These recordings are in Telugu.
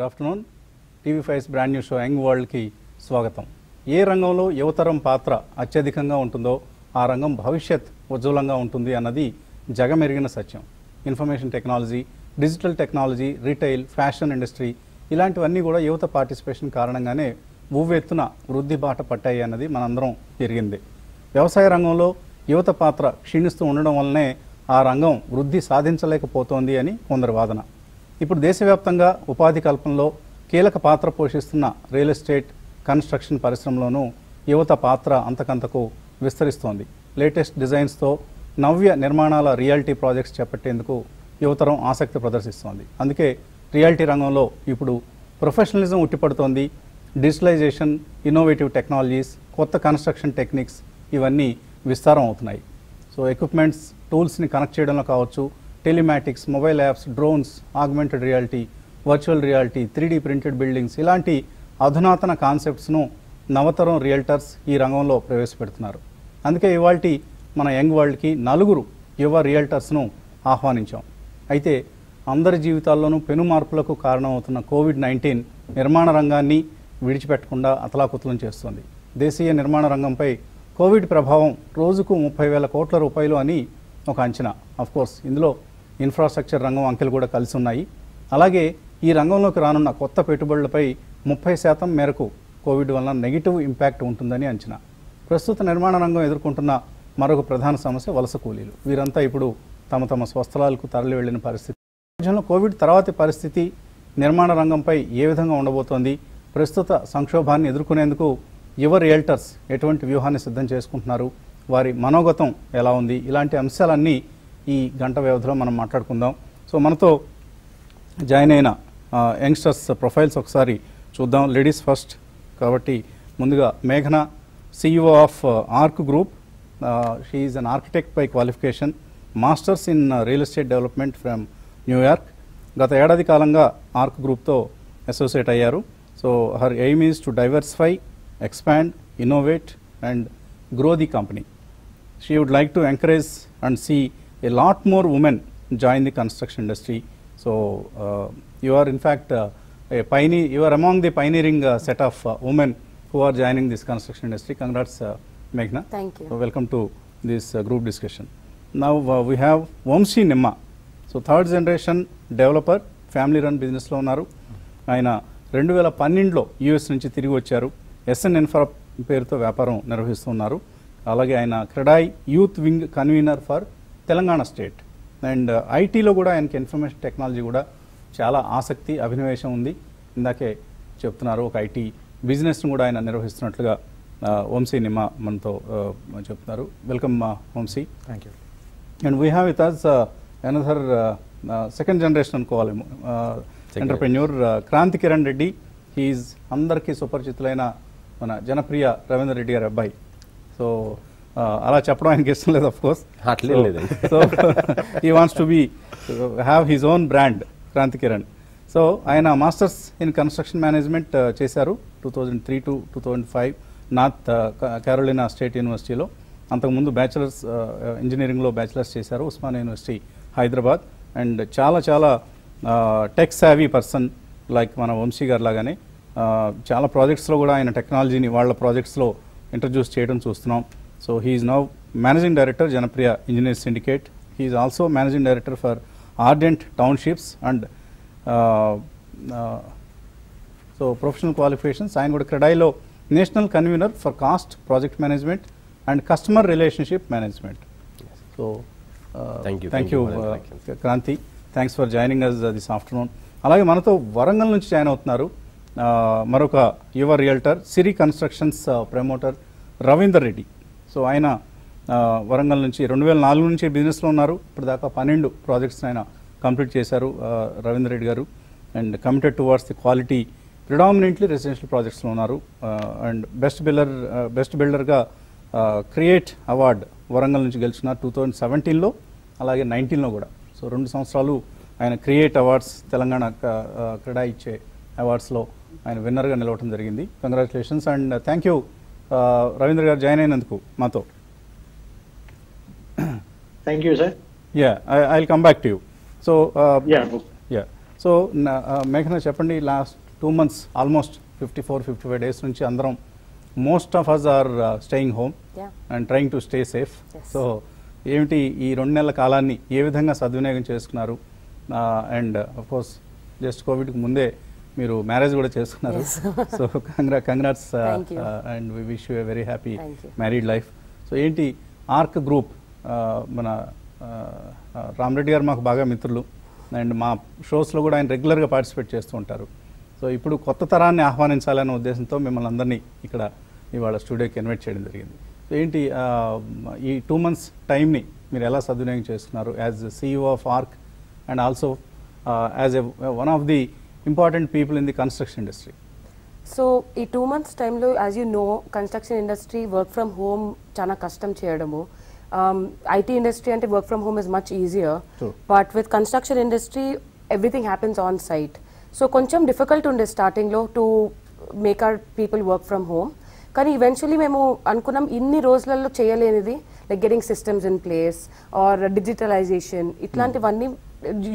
Good afternoon. TV five's brand new show young వరల్డ్కి స్వాగతం. ఏ రంగంలో యువతరం పాత్ర అత్యధికంగా ఉంటుందో ఆ రంగం భవిష్యత్ ఉజ్వలంగా ఉంటుంది అన్నది జగమెరిగిన సత్యం. Information technology digital technology retail fashion industry ఇలాంటివన్నీ కూడా యువత పార్టిసిపేషన్ కారణంగానే ఉవ్వెత్తున వృద్ధి బాట పట్టాయి అన్నది మనందరం ఎరిగింది. వ్యవసాయ రంగంలో యువత పాత్ర క్షీణిస్తూ ఉండడం వల్లనే ఆ రంగం వృద్ధి సాధించలేకపోతోంది అని కొందరు వాదన. ఇప్పుడు దేశవ్యాప్తంగా ఉపాధి కల్పనలో కీలక పాత్ర పోషిస్తున్న రియల్ ఎస్టేట్ కన్స్ట్రక్షన్ పరిశ్రమలోనూ యువత పాత్ర అంతకంతకు విస్తరిస్తోంది. లేటెస్ట్ డిజైన్స్తో నవ్య నిర్మాణాల రియాలిటీ ప్రాజెక్ట్స్ చేపట్టేందుకు యువతరం ఆసక్తి ప్రదర్శిస్తోంది. అందుకే రియాలిటీ రంగంలో ఇప్పుడు ప్రొఫెషనలిజం ఉట్టిపడుతోంది. డిజిటలైజేషన్ ఇన్నోవేటివ్ టెక్నాలజీస్ కొత్త కన్స్ట్రక్షన్ టెక్నిక్స్ ఇవన్నీ విస్తారం అవుతున్నాయి. సో ఎక్విప్మెంట్స్ టూల్స్ని కనెక్ట్ చేయడంలో కావచ్చు telematics mobile apps drones augmented reality virtual reality three printed buildings ఇలాంటి అధునాతన కాన్సెప్ట్స్ను నవతరం రియల్టర్స్ ఈ రంగంలో ప్రవేశపెడుతున్నారు. అందుకే ఇవాళ మన యంగ్ వరల్డ్కి నలుగురు యువ రియల్టర్స్ను ఆహ్వానించాం. అయితే అందరి జీవితాల్లోనూ పెను మార్పులకు కారణమవుతున్న కోవిడ్ నైన్టీన్ నిర్మాణ రంగాన్ని విడిచిపెట్టకుండా అతలాకుతలం చేస్తోంది. దేశీయ నిర్మాణ రంగంపై కోవిడ్ ప్రభావం రోజుకు ముప్పై వేల కోట్ల రూపాయలు అని ఒక అంచనా. కోర్స్ ఇందులో ఇన్ఫ్రాస్ట్రక్చర్ రంగం అంకెలు కూడా కలిసి ఉన్నాయి. అలాగే ఈ రంగంలోకి రానున్న కొత్త పెట్టుబడులపై ముప్పై శాతం మేరకు కోవిడ్ వలన నెగిటివ్ ఇంపాక్ట్ ఉంటుందని అంచనా. ప్రస్తుత నిర్మాణ రంగం ఎదుర్కొంటున్న మరొక ప్రధాన సమస్య వలస కూలీలు. వీరంతా ఇప్పుడు తమ తమ స్వస్థలాలకు తరలి వెళ్ళిన పరిస్థితి. నేపథ్యంలో కోవిడ్ తర్వాతి పరిస్థితి నిర్మాణ రంగంపై ఏ విధంగా ఉండబోతోంది? ప్రస్తుత సంక్షోభాన్ని ఎదుర్కొనేందుకు యువ రియల్టర్స్ ఎటువంటి వ్యూహాన్ని సిద్ధం చేసుకుంటున్నారు? వారి మనోగతం ఎలా ఉంది? ఇలాంటి అంశాలన్నీ ఈ గంట వ్యవధిలో మనం మాట్లాడుకుందాం. సో మనతో జాయిన్ అయిన యంగ్స్టర్స్ ప్రొఫైల్స్ ఒకసారి చూద్దాం. లేడీస్ ఫస్ట్ కాబట్టి ముందుగా మేఘన CEO of Arc group. She is an architect by qualification masters in real estate development from New York గత ఏడాది కాలంగా ఆర్క్ గ్రూప్తో అసోసియేట్ అయ్యారు. So her aim is to diversify expand innovate and grow the company she would like to encourage and see a lot more women join the construction industry. So uh, you are in fact uh, a pioneer. You are among the pioneering uh, set of uh, women who are joining this construction industry. Congrats, uh, Meghna. Thank you. So welcome to this uh, group discussion. Now uh, we have Vamshi Nimma. So third generation developer family run బిజినెస్లో ఉన్నారు ఆయన రెండు వేల పన్నెండులో యూఎస్ నుంచి తిరిగి వచ్చారు ఎస్ఎన్ ఇన్ఫ్రా పేరుతో వ్యాపారం నిర్వహిస్తున్నారు అలాగే ఆయన CREDAI youth wing convener for Telangana state. And ఐటీలో కూడా ఆయనకి ఇన్ఫర్మేషన్ టెక్నాలజీ కూడా చాలా ఆసక్తి అభినవేశం ఉంది. ఇందాకే చెప్తున్నారు ఒక ఐటీ బిజినెస్ను కూడా ఆయన నిర్వహిస్తున్నట్లుగా వంశీ నిమ్మ మనతో చెప్తున్నారు. Welcome Vamshi. Thank you and we have with us another second generation అనుకోవాలేమో entrepreneur Kranti Kiran Reddy. He's అందరికీ సుపరిచితులైన మన జనప్రియ రవీంద్ర రెడ్డి గారి అబ్బాయి. సో అలా చెప్పడం ఆయనకి ఇష్టం లేదు అఫ్ కోర్స్ అట్లేం లేదండి. So he wants to be have his own brand Kranthi Kiran so ఆయన మాస్టర్స్ ఇన్ కన్స్ట్రక్షన్ మేనేజ్మెంట్ చేశారు two thousand three to two thousand five North Carolina State యూనివర్సిటీలో అంతకుముందు బ్యాచిలర్స్ ఇంజనీరింగ్లో బ్యాచిలర్స్ చేశారు ఉస్మానియా యూనివర్సిటీ హైదరాబాద్ అండ్ చాలా చాలా టెక్ సావీ పర్సన్ లైక్ మన వంశీ గారు లాగానే ఆ, చాలా ప్రాజెక్ట్స్లో కూడా ఆయన టెక్నాలజీని వాళ్ళ ప్రాజెక్ట్స్లో ఇంట్రడ్యూస్ చేయడం చూస్తున్నాం. So he's now managing director Janapriya engineer syndicate he's also managing director for Ardent townships and so professional qualifications ఆయన కూడా క్రెడాయిలో national convener for cost project management and customer relationship management so. Thank you. Kranthi thanks for joining us this afternoon అలాగే మనతో వరంగల్ నుంచి జాయిన్ అవుతున్నారు ఆ, మరొక యువ realtor Siri constructions promoter Ravinder Reddy. So ఆయన వరంగల్ నుంచి రెండు వేల నాలుగు నుంచి బిజినెస్లో ఉన్నారు. ఇప్పుడు దాకా పన్నెండు ప్రాజెక్ట్స్ ఆయన కంప్లీట్ చేశారు Ravindra Ravinder Reddy garu. And committed towards the quality predominantly residential ప్రాజెక్ట్స్లో ఉన్నారు. అండ్ బెస్ట్ బిల్డర్ బెస్ట్ బిల్డర్గా క్రియేట్ అవార్డ్ వరంగల్ నుంచి గెలిచిన టూ థౌజండ్ సెవెంటీన్లో అలాగే నైన్టీన్లో కూడా. సో రెండు సంవత్సరాలు ఆయన క్రియేట్ అవార్డ్స్ తెలంగాణ క్రీడా ఇచ్చే అవార్డ్స్లో ఆయన విన్నర్గా నిలవడం జరిగింది. Congratulations and thank you Ravindra garu join అయినందుకు మాతో Thank you, sir. Yeah I will come back to you so. Yeah so మేఘన చెప్పండి last two months almost fifty four fifty five days నుంచి అందరం most of us are staying home. And trying to stay safe. So ఏమిటి ఈ రెండు నెలల కాలాన్ని ఏ విధంగా సద్వినియోగం చేసుకున్నారు అండ్ కోర్స్ జస్ట్ కోవిడ్కి ముందే మీరు మ్యారేజ్ కూడా చేసుకున్నారు Yes. So congra congrats. And we wish you very happy. Married life so ఏంటి ఆర్క్ గ్రూప్ మన రామరెడ్డి గారు మాకు బాగా మిత్రులు అండ్ మా షోస్లో కూడా ఆయన రెగ్యులర్గా పార్టిసిపేట్ చేస్తూ ఉంటారు సో ఇప్పుడు కొత్త తరాన్ని ఆహ్వానించాలనే ఉద్దేశంతో మిమ్మల్ని అందరినీ ఇక్కడ ఇవాళ స్టూడియోకి ఇన్వైట్ చేయడం జరిగింది సో ఏంటి ఈ టూ మంత్స్ టైంని మీరు ఎలా సద్వినియోగం చేస్తున్నారు as CEO of Arc and also as a one of the important people in the construction industry so ఈ టూ మంత్స్ టైంలో as you know construction industry work from home చాలా కష్టం చేయడము. ఐటీ ఇండస్ట్రీ అంటే work from home is much easier. But with construction industry everything happens on site so కొంచెం డిఫికల్ట్ ఉండే స్టార్టింగ్లో to make our people work from home కానీ ఈవెన్చువలీ మేము అనుకున్నాం ఇన్ని రోజులలో చేయలేనిది like getting systems in place or digitalization ఇట్లాంటివన్నీ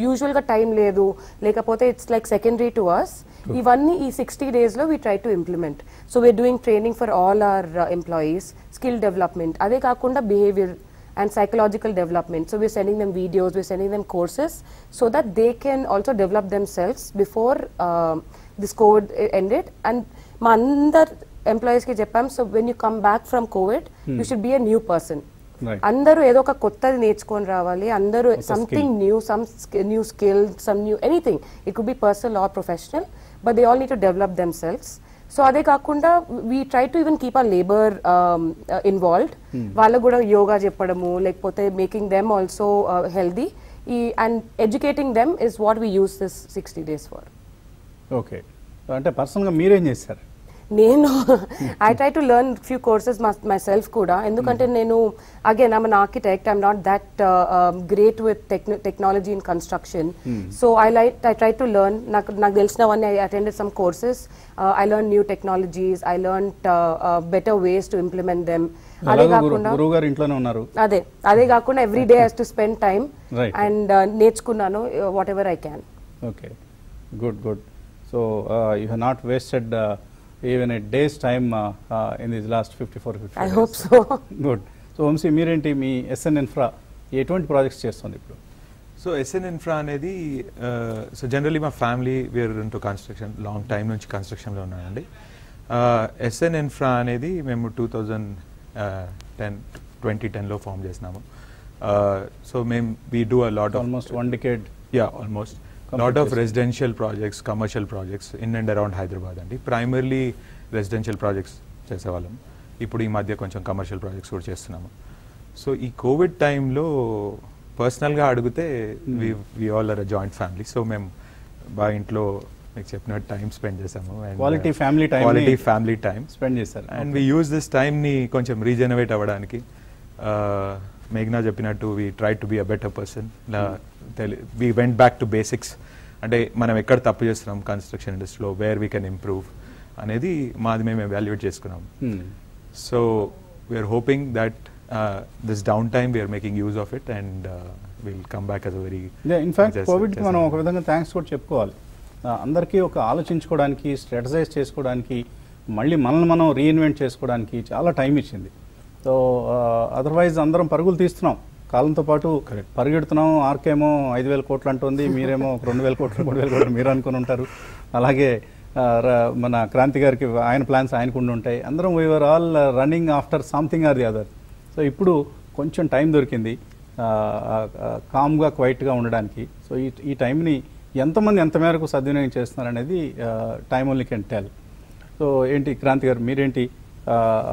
యూజువల్గా టైం లేదు లేకపోతే it's like secondary to us ఇవన్నీ ఈ సిక్స్టీ డేస్లో we try to implement so we are doing training for all our employees skill development అదే కాకుండా behaviour and psychological development. So we're sending them videos, we're sending them courses so that they can also develop themselves before um this COVID e- ended. And మా అందర్ ఎంప్లాయీస్కి చెప్పాం so when you come back from Covid you should be a new person Right. అందరూ ఏదో ఒక కొత్తది నేర్చుకొని రావాలి. అందరూ something. New some new skill some new anything it could be personal or professional but they all need to develop themselves so అదే కాకుండా we try to even keep uh labour involved వాళ్ళకు కూడా యోగా చెప్పడము లేకపోతే మేకింగ్ దెమ్ ఆల్సో హెల్దీ ఈ and educating them is what we use this sixty days for okay అంటే పర్సనల్గా మీరేం చేశారు? నేను I try to learn few courses myself కూడా. ఎందుకంటే నేను again I'm an architect I'm not that great with technology in construction so I like I try to learn నాకు నాకు తెలిసినవన్నీ I attended some courses I learn new technologies I learn better ways to implement them అదే కాకుండా ఇంట్లోనే ఉన్నారు. అదే అదే కాకుండా every day has to spend time Right. And నేర్చుకున్నాను whatever I can Okay, good, good. So uh, you have not uh, a day's time uh, uh, in these last 54, 55 I days. Hope so good so Vamshi మీరేంటి మీ ఎస్ఎన్ ఇన్ఫ్రా ఎటువంటి ప్రాజెక్ట్స్ చేస్తుంది ఇప్పుడు? సో ఎస్ఎన్ ఇన్ఫ్రా అనేది సో జనరలీ మా family were into construction long time నుంచి కన్స్ట్రక్షన్లో ఉన్నానండి ఎస్ఎన్ ఇన్ఫ్రా అనేది మేము టూ థౌజండ్ టెన్ ట్వంటీ టెన్లో ఫామ్ చేసినాము. సో మేము we do a lot of almost one decade yeah almost lot of. Residential projects commercial projects in and around Hyderabad అండి. ప్రైమర్లీ రెసిడెన్షియల్ ప్రాజెక్ట్స్ చేసేవాళ్ళం. ఇప్పుడు ఈ మధ్య కొంచెం కమర్షియల్ ప్రాజెక్ట్స్ కూడా చేస్తున్నాము. సో ఈ కోవిడ్ టైంలో పర్సనల్గా అడిగితే we we all are a joint family so మేము బాగా ఇంట్లో మీకు చెప్పినట్టు టైం స్పెండ్ చేసాము family time ని క్వాలిటీ ఫ్యామిలీ టైం స్పెండ్ చేశారు అండ్ వి యూజ్ దిస్ టైంని కొంచెం రీజనరేట్ అవ్వడానికి మేఘ్నా చెప్పినట్టు we try to be a better person we went back to basics అంటే మనం ఎక్కడ తప్పు చేస్తున్నాం కన్స్ట్రక్షన్ ఇండస్ట్రీలో వేర్ వీ కెన్ ఇంప్రూవ్ అనేది మాది మేము ఎవాల్యుయేట్ చేసుకున్నాం. So we're hoping that this down time we're making use of it and will come back as very in fact కోవిడ్కి మనం ఒక విధంగా థ్యాంక్స్ కూడా చెప్పుకోవాలి. అందరికీ ఒక ఆలోచించుకోవడానికి స్ట్రాటజైజ్ చేసుకోవడానికి మళ్ళీ మనల్ని మనం రీఇన్వెంట్ చేసుకోవడానికి చాలా టైం ఇచ్చింది. సో అదర్వైజ్ అందరం పరుగులు తీస్తున్నాం. కాలంతో పాటు. పరిగెడుతున్నాం. ఆర్కేమో ఐదు వేల కోట్లు అంటుంది మీరేమో ఒక రెండు వేల కోట్లు మూడు వేల కోట్లు మీరు అనుకుని ఉంటారు. అలాగే మన క్రాంతి గారికి ఆయన ప్లాన్స్ ఆయనకు ఉండి ఉంటాయి. అందరం we're all running after something or the other so ఇప్పుడు కొంచెం టైం దొరికింది కామ్గా క్వైట్గా ఉండడానికి. సో ఈ ఈ టైంని ఎంతమంది ఎంత మేరకు సద్వినియోగం చేస్తున్నారు అనేది time only can tell so ఏంటి క్రాంతి గారు మీరేంటి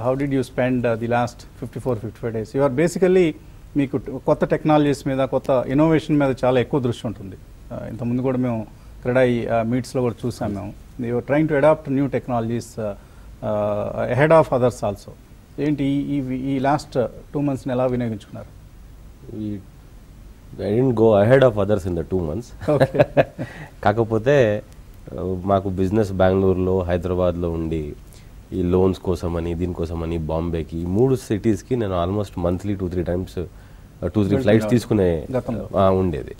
how did you spend the last fifty four fifty five days you are basically మీకు కొత్త టెక్నాలజీస్ మీద కొత్త ఇన్నోవేషన్ మీద చాలా ఎక్కువ దృష్టి ఉంటుంది. Uh, ఇంతకుముందు కూడా మేము క్రెడాయి మీట్స్లో కూడా చూసాం మేము. You're trying to adopt new technologies head of others also ఏంటి ఈ- ఈ లాస్ట్ టూ మంత్స్ని ఎలా వినియోగించుకున్నారు? I didn't go ahead of others in the two months. కాకపోతే ఆ, మాకు బిజినెస్ బెంగళూరులో హైదరాబాద్లో ఉండి ఈ లోన్స్ కోసమని దీనికోసమని బాంబేకి. ఈ మూడు సిటీస్కి నేను almost monthly two three times two three flights తీసుకునే ఉండేది.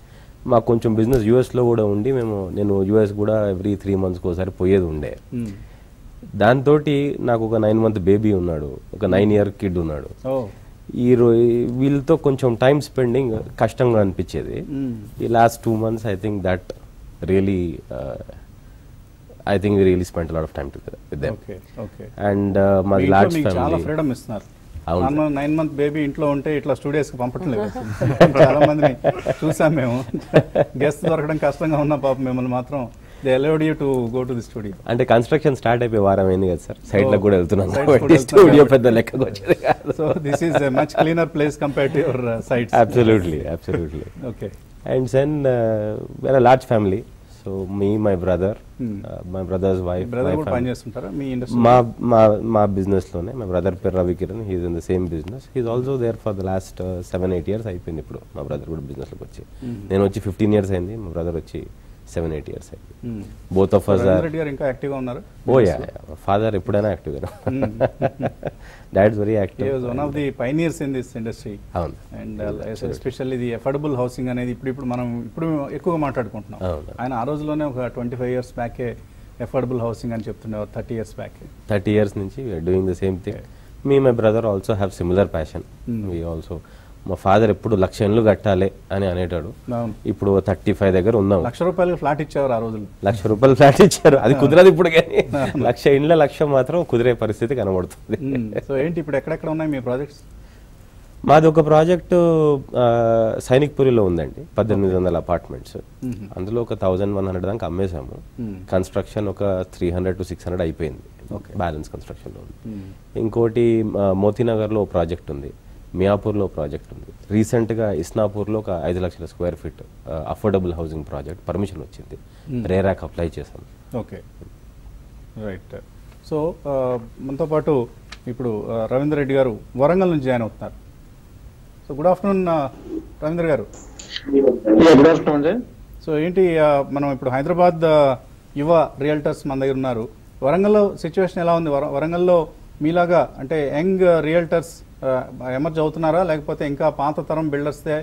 మాకు కొంచెం బిజినెస్ యూఎస్లో కూడా ఉండి మేము నేను యూఎస్ కూడా ఎవ్రీ త్రీ మంత్స్కి ఒకసారి పోయేది ఉండే. మ్మ్. దాంతో నాకు ఒక నైన్ మంత్ బేబీ ఉన్నాడు. ఒక నైన్ ఇయర్ కిడ్ ఉన్నాడు. ఓ ఈ వీళ్ళతో కొంచెం టైం స్పెండింగ్ కష్టంగా అనిపించేది. మ్మ్. ఈ last two months I think that really I think really spend lot of time together with them and మీ మాది లార్జ్ మీకు చాలా ఫ్యామిలీ ఫ్రీడమ్ ఇస్తున్నారు. అవును. నైన్ మంత్ బేబీ ఇంట్లో ఉంటే ఇట్లా స్టూడియోస్కి పంపటం లేదు చాలా మందిని చూసాం మేము. గెస్ట్ దొరకడం కష్టంగా ఉన్న పాప మిమ్మల్ని మాత్రం they allowed you to go to the studio అంటే కన్స్ట్రక్షన్ స్టార్ట్ అయిపోయి వారం అయింది కదా సార్. సైట్లో కూడా వెళ్తున్నాను స్టూడియో. పెద్ద లెక్కకు వచ్చేది కాదు. So this is much cleaner place compare to your sites absolutely absolutely okay and since we're large family so me my brother Hmm. My brother's wife me మా మా మా బిజినెస్లోనే మా బ్రదర్ పేరు Ravi Kiran he's in the same business he's also there for the last seven eight years అయిపోయింది ఇప్పుడు. మా బ్రదర్ కూడా బిజినెస్లోకి వచ్చి నేను వచ్చి ఫిఫ్టీన్ ఇయర్స్ అయింది మా బ్రదర్ వచ్చి సెవెన్ ఎయిట్ ఇయర్స్ అయింది బోత్ ఆఫ్ అస్ గారు ఇంకా యాక్టివ్గా ఉన్నారు? ఓ యా ఫాదర్ ఎప్పుడైనా active dad very active one of the pioneers in this industry అవును. అండ్ ఎస్పెషల్లీ ఇది ఎఫర్డబుల్ హౌసింగ్ అనేది ఇప్పుడు ఇప్పుడు మనం ఇప్పుడు ఎక్కువగా మాట్లాడుకుంటున్నాం. ఆయన ఆ రోజులోనే ఒక ట్వంటీ ఫైవ్ ఇయర్స్ బ్యాకే ఎఫర్డబుల్ హౌసింగ్ అని చెప్తుండేవారు thirty years back thirty years నుంచి doing the same thing me my brother also have similar passion. We also మా ఫాదర్ ఎప్పుడు లక్ష ఇండ్లు కట్టాలి అని అనేటాడు. ఇప్పుడు థర్టీ ఫైవ్ దగ్గర ఉన్నాం లక్ష రూపాయలు ఫ్లాట్ ఇచ్చేవారు ఆ రోజులు లక్ష రూపాయలు ఫ్లాట్ ఇచ్చారు. అది కుదరదు ఇప్పుడు కానీ. లక్ష ఇండ్ల లక్ష మాత్రం కుదిరే పరిస్థితి కనబడుతుంది. సో ఏంటి ఇప్పుడు ఎక్కడెక్కడ ఉన్నాయి మీ ప్రాజెక్ట్స్? మాది ఒక ప్రాజెక్టు సైనిక్పురిలో ఉందండి. పద్దెనిమిది వందల అపార్ట్మెంట్స్. అందులో ఒక థౌజండ్ వన్ హండ్రెడ్ దాకా అమ్మేశాము. కన్స్ట్రక్షన్ ఒక three hundred to six hundred అయిపోయింది. బ్యాలెన్స్ కన్స్ట్రక్షన్లో ఉంది. ఇంకోటి మోతీనగర్లో ఒక ప్రాజెక్ట్ ఉంది. మియాపూర్లో ప్రాజెక్ట్ ఉంది. రీసెంట్గా ఇస్నాపూర్లో ఒక ఐదు లక్షల square feet affordable housing project permission వచ్చింది. రేరాక్ అప్లై చేశాం ఓకే. రైట్ సో మనతో పాటు ఇప్పుడు రవీంద్ర రెడ్డి గారు వరంగల్ నుంచి జాయిన్ అవుతున్నారు. So good afternoon Ravindra garu. Good afternoon sir so ఏంటి మనం ఇప్పుడు హైదరాబాద్ యువ రియల్టర్స్ మన దగ్గర ఉన్నారు. వరంగల్లో సిచ్యువేషన్ ఎలా ఉంది? వర- వరంగల్లో మీలాగా అంటే యంగ్ రియల్టర్స్ ఎమర్జ్ అవుతున్నారా? లేకపోతే ఇంకా పాత తరం బిల్డర్స్తే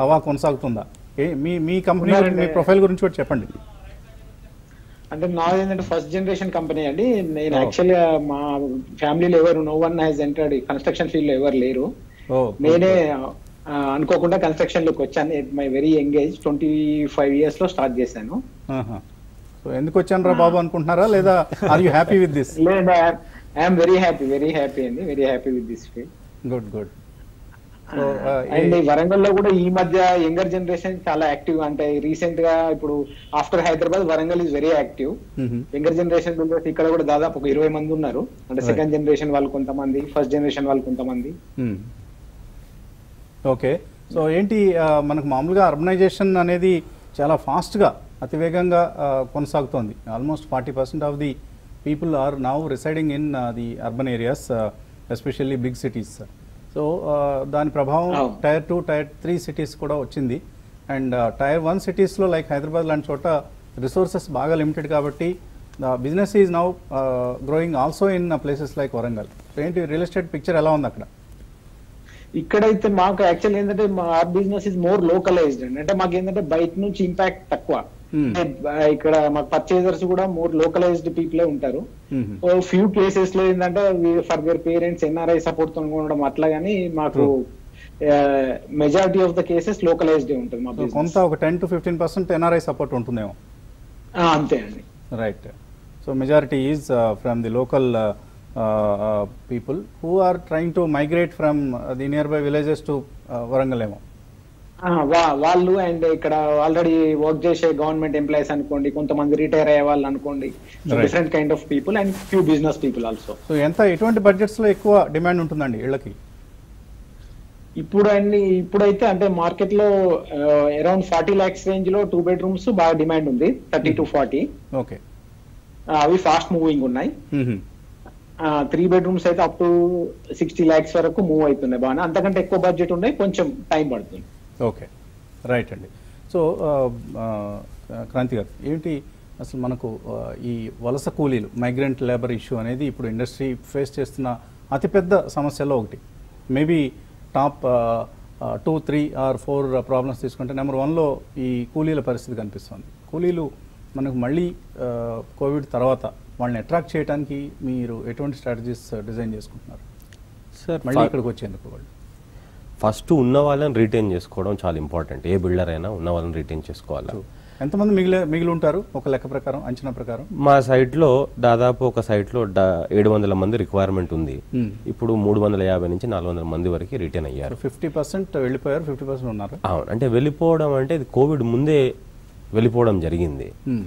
హవా కొనసాగుతుందా? మీ మీ కంపెనీ మీ. ప్రొఫైల్ గురించి కూడా చెప్పండి. అంటే నాది ఏంటంటే ఫస్ట్ జనరేషన్ కంపెనీ అండి. నేను. యాక్చువల్గా మా ఫ్యామిలీలో ఎవరు no one has entered construction ఫీల్డ్లో ఎవరు లేరు. నేనే అనుకోకుండా కన్స్ట్రక్షన్లోకి వచ్చాను. At my very young age twenty five ఇయర్స్లో స్టార్ట్ చేశాను. ఎందుకు వచ్చాను రా బాబు అనుకుంటున్నారా? లేదా or you happy with this లేదా I'm very happy very happy అండి. Very happy with this field good good so and ఈ వరంగల్లో కూడా ఈ మధ్య యంగర్ జనరేషన్ చాలా యాక్టివ్. అంటే రీసెంట్గా ఇప్పుడు after Hyderabad Warangal is very active younger generation builders ఇక్కడ కూడా దాదాపు ఒక ఇరవై మంది ఉన్నారు. అంటే. సెకండ్ జనరేషన్ వాళ్ళు కొంతమంది ఫస్ట్ జనరేషన్ వాళ్ళు కొంతమంది. ఓకే సో ఏంటి మనకు మామూలుగా అర్బనైజేషన్ అనేది చాలా ఫాస్ట్గా అతివేగంగా ఆ, కొనసాగుతోంది. Almost forty percent of the people are now residing in the urban areas especially big cities so దాని ప్రభావం. Tier two tier three cities కూడా వచ్చింది. అండ్ టైర్ వన్ సిటీస్లో లైక్ హైదరాబాద్ లాంటి చోట రిసోర్సెస్ బాగా లిమిటెడ్ కాబట్టి the business is now growing also in places like Warangal. So ఏంటి రియల్ ఎస్టేట్ పిక్చర్ ఎలా ఉంది అక్కడ? ఇక్కడైతే మాకు యాక్చువల్ ఏంటంటే మా our business is more localized అండి. అంటే మాకు ఏంటంటే బయట నుంచి ఇంపాక్ట్ తక్కువ. ఇక్కడ మాకు పర్చేజర్స్ కూడా మోర్ లోకలైజ్డ్ పీపుల్ ఉంటారు. ఫ్యూ కేసెస్లో ఏంటంటే for their parents NRI support ఉండడం అట్లా గానీ మాకు majority of the cases localized ఉంటుంది. కొంత ఒక ten to fifteen percent NRI support ఉంటుందేమో? అంతే అండి. Right so majority is from the local people who are trying to migrate from the nearby villages to Warangal ఏమో. వాళ్ళు అండ్ ఇక్కడ ఆల్రెడీ వర్క్ చేసే గవర్నమెంట్ ఎంప్లాయీస్ అనుకోండి కొంతమంది రిటైర్ అయ్యే వాళ్ళు అనుకోండి. Different kind of people and few business people also so ఎంత ఎటువంటి బడ్జెట్స్లో ఎక్కువ డిమాండ్ ఉంటుందండి ఇళ్ళకి? ఇప్పుడు అన్ని ఇప్పుడైతే అంటే మార్కెట్లో అరౌండ్ ఫార్టీ లాక్స్ రేంజ్లో టూ బెడ్రూమ్స్ బాగా డిమాండ్ ఉంది థర్టీ టు ఫార్టీ ఓకే అవి ఫాస్ట్ మూవింగ్ ఉన్నాయి. త్రీ బెడ్రూమ్స్ అయితే అప్ టు సిక్స్టీ లాక్స్ వరకు మూవ్ అవుతున్నాయి బాగా అంతకంటే ఎక్కువ బడ్జెట్ ఉన్నాయి కొంచెం టైం పడుతుంది. ఓకే. రైట్ అండి. సో క్రాంతి గారు ఏంటి అసలు మనకు ఈ వలస కూలీలు మైగ్రెంట్ లేబర్ ఇష్యూ అనేది ఇప్పుడు ఇండస్ట్రీ ఫేస్ చేస్తున్న అతిపెద్ద సమస్యలో ఒకటి. Maybe top two three or four problems తీసుకుంటే నెంబర్ వన్లో ఈ కూలీల పరిస్థితి కనిపిస్తుంది. కూలీలు మనకు మళ్ళీ కోవిడ్ తర్వాత వాళ్ళని అట్రాక్ట్ చేయడానికి మీరు ఎటువంటి స్ట్రాటజీస్ డిజైన్ చేసుకుంటున్నారు? సార్ మళ్ళీ ఇక్కడికి వచ్చేందుకు వాళ్ళు. ఫస్ట్ ఉన్న వాళ్ళని రిటైన్ చేసుకోవడం చాలా ఇంపార్టెంట్ ఏ బిల్డర్ అయినా ఉన్న వాళ్ళని రిటైన్ చేసుకోవాలి? ఎంతమంది మిగిలి మిగిలి ఉంటారు ఒక లెక్క ప్రకారం అంచనా ప్రకారం? మా సైట్లో దాదాపు ఒక సైట్లో ఏడు వందల మంది రిక్వైర్మెంట్ ఉంది. Hmm. ఇప్పుడు మూడు వందల యాభై నుంచి నాలుగు వందల మంది వరకు రిటైన్ అయ్యారు. ఫిఫ్టీ పర్సెంట్ వెళ్ళిపోయారు ఫిఫ్టీ పర్సెంట్ ఉన్నారు. అవును. అంటే వెళ్ళిపోవడం అంటే ఇది కోవిడ్ ముందే వెళ్ళిపోవడం జరిగింది. Hmm.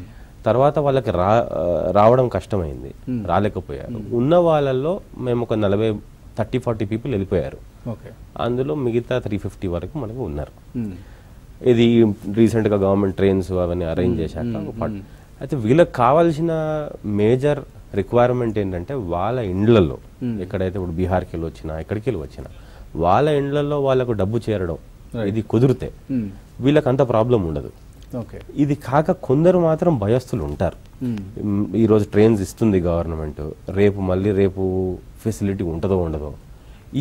తర్వాత వాళ్ళకి రా రావడం కష్టమైంది. రాలేకపోయారు. ఉన్న వాళ్ళల్లో మేము ఒక నలభై థర్టీ ఫార్టీ పీపుల్ వెళ్ళిపోయారు. అందులో మిగతా త్రీ ఫిఫ్టీ వరకు మనకు ఉన్నారు. ఇది రీసెంట్గా గవర్నమెంట్ ట్రైన్స్ అవన్నీ అరేంజ్ చేశాక. అయితే వీళ్ళకి కావాల్సిన మేజర్ రిక్వైర్మెంట్ ఏంటంటే వాళ్ళ ఇండ్లలో ఎక్కడైతే ఇప్పుడు బీహార్కి వెళ్ళి వచ్చినా ఎక్కడికి వెళ్ళి వచ్చినా వాళ్ళ ఇండ్లలో వాళ్ళకు డబ్బు చేరడం ఇది కుదిరితే. వీళ్ళకి అంత ప్రాబ్లం ఉండదు. ఇది కాక కొందరు మాత్రం భయస్తులు ఉంటారు ఈరోజు ట్రైన్స్ ఇస్తుంది గవర్నమెంట్. రేపు మళ్ళీ రేపు ఫెసిలిటీ ఉంటుందో ఉండదో.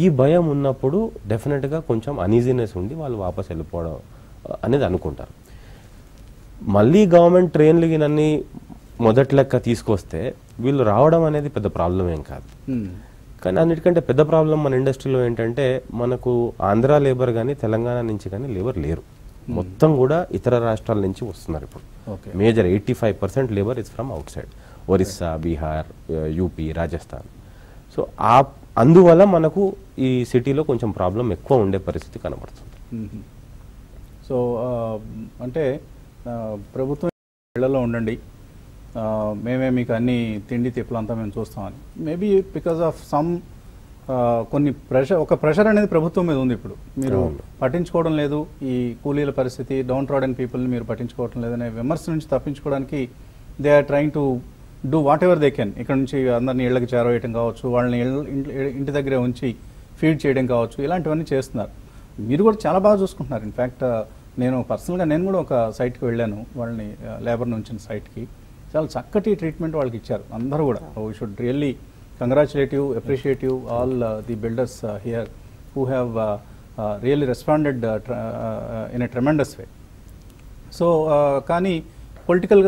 ఈ భయం ఉన్నప్పుడు డెఫినెట్గా కొంచెం అనీజీనెస్ ఉండి వాళ్ళు వాపస్ వెళ్ళిపోవడం అనేది అనుకుంటారు. మళ్ళీ గవర్నమెంట్ ట్రైన్లు అన్ని మొదటి లెక్క తీసుకొస్తే వీళ్ళు రావడం అనేది పెద్ద ప్రాబ్లం ఏం కాదు. కానీ అన్నిటికంటే పెద్ద ప్రాబ్లం మన ఇండస్ట్రీలో ఏంటంటే మనకు ఆంధ్ర లేబర్ కానీ తెలంగాణ నుంచి కానీ లేబర్ లేరు. మొత్తం కూడా ఇతర రాష్ట్రాల నుంచి వస్తున్నారు ఇప్పుడు. Major eighty five percent labour is from outside Orissa Bihar UP Rajasthan. So ఆ అందువల్ల మనకు ఈ సిటీలో కొంచెం ప్రాబ్లం ఎక్కువ ఉండే పరిస్థితి కనబడుతుంది. సో ఆ, అంటే ఆ, ప్రభుత్వం ఇళ్ళలో ఉండండి. మేమే మీకు అన్ని తిండి తిప్పులు అంతా మేము చూస్తామని. మేబీ బికాస్ ఆఫ్ సమ్ కొన్ని ప్రెషర్ ఒక ప్రెషర్ అనేది ప్రభుత్వం మీద ఉంది ఇప్పుడు. మీరు. పట్టించుకోవడం లేదు. ఈ కూలీల పరిస్థితి డౌన్ ట్రాడన్ పీపుల్ని మీరు పట్టించుకోవడం లేదనే విమర్శ నుంచి తప్పించుకోవడానికి they are trying to do whatever they can ఇక్కడ నుంచి అందరిని ఇళ్ళకి చేరవేయటం కావచ్చు వాళ్ళని ఇంటి దగ్గరే ఉంచి ఫీడ్ చేయడం కావచ్చు ఇలాంటివన్నీ చేస్తున్నారు. మీరు కూడా చాలా బాగా చూసుకుంటున్నారు. ఇన్ఫ్యాక్ట్ నేను పర్సనల్గా నేను కూడా ఒక సైట్కి వెళ్ళాను వాళ్ళని లేబర్ ఉంచిన సైట్కి చాలా చక్కటి ట్రీట్మెంట్ వాళ్ళకి ఇచ్చారు అందరూ కూడా. We should really congratulative appreciative all the builders here who have really responded in a tremendous way so కానీ పొలిటికల్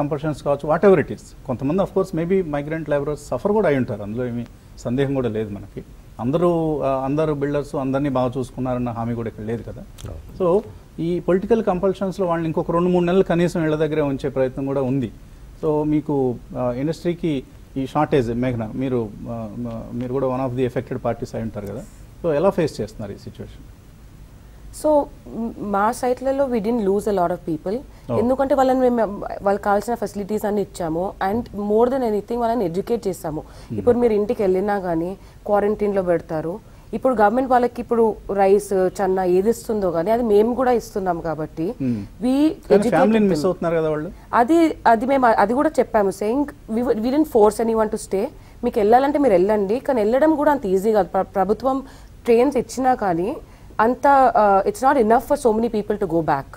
కంపల్షన్స్ కావచ్చు వాట్ ఎవర్ ఇట్ ఈస్ కొంతమంది of course maybe migrant labourers suffer కూడా అయి ఉంటారు. అందులో ఏమీ సందేహం కూడా లేదు మనకి. అందరూ అందరూ బిల్డర్స్ అందరినీ బాగా చూసుకున్నారన్న హామీ కూడా ఇక్కడ లేదు కదా. సో ఈ పొలిటికల్ కంపల్షన్స్లో వాళ్ళని ఇంకొక రెండు మూడు నెలలు కనీసం ఇళ్ళ దగ్గరే ఉంచే ప్రయత్నం కూడా ఉంది. సో మీకు ఇండస్ట్రీకి ఈ షార్టేజ్ మేఘన మీరు మీరు కూడా one of the affected parties అయి ఉంటారు కదా. సో ఎలా ఫేస్ చేస్తున్నారు ఈ situation so um, సైట్లలో we didn't lose a lot of people. ఎందుకంటే వాళ్ళని మేము వాళ్ళకి కావాల్సిన ఫెసిలిటీస్ అన్ని ఇచ్చాము. అండ్ మోర్ దెన్ ఎనీథింగ్ వాళ్ళని ఎడ్యుకేట్ చేస్తాము. ఇప్పుడు మీరు ఇంటికి వెళ్ళినా కానీ క్వారంటైన్లో పెడతారు. ఇప్పుడు గవర్నమెంట్ వాళ్ళకి ఇప్పుడు రైస్ చన్నా ఏది ఇస్తుందో కానీ అది మేము కూడా ఇస్తున్నాం కాబట్టి వి ఫ్యామిలీని మిస్ అవుతున్నారు కదా వాళ్ళు? అది అది మేము అది కూడా చెప్పాము saying we didn't force anyone to stay మీకు వెళ్ళాలంటే మీరు వెళ్ళండి కానీ వెళ్ళడం కూడా అంత ఈజీ కాదు. ప్ర- ప్రభుత్వం ట్రైన్స్ ఇచ్చినా కానీ అంత it's not enough for so many people to go back.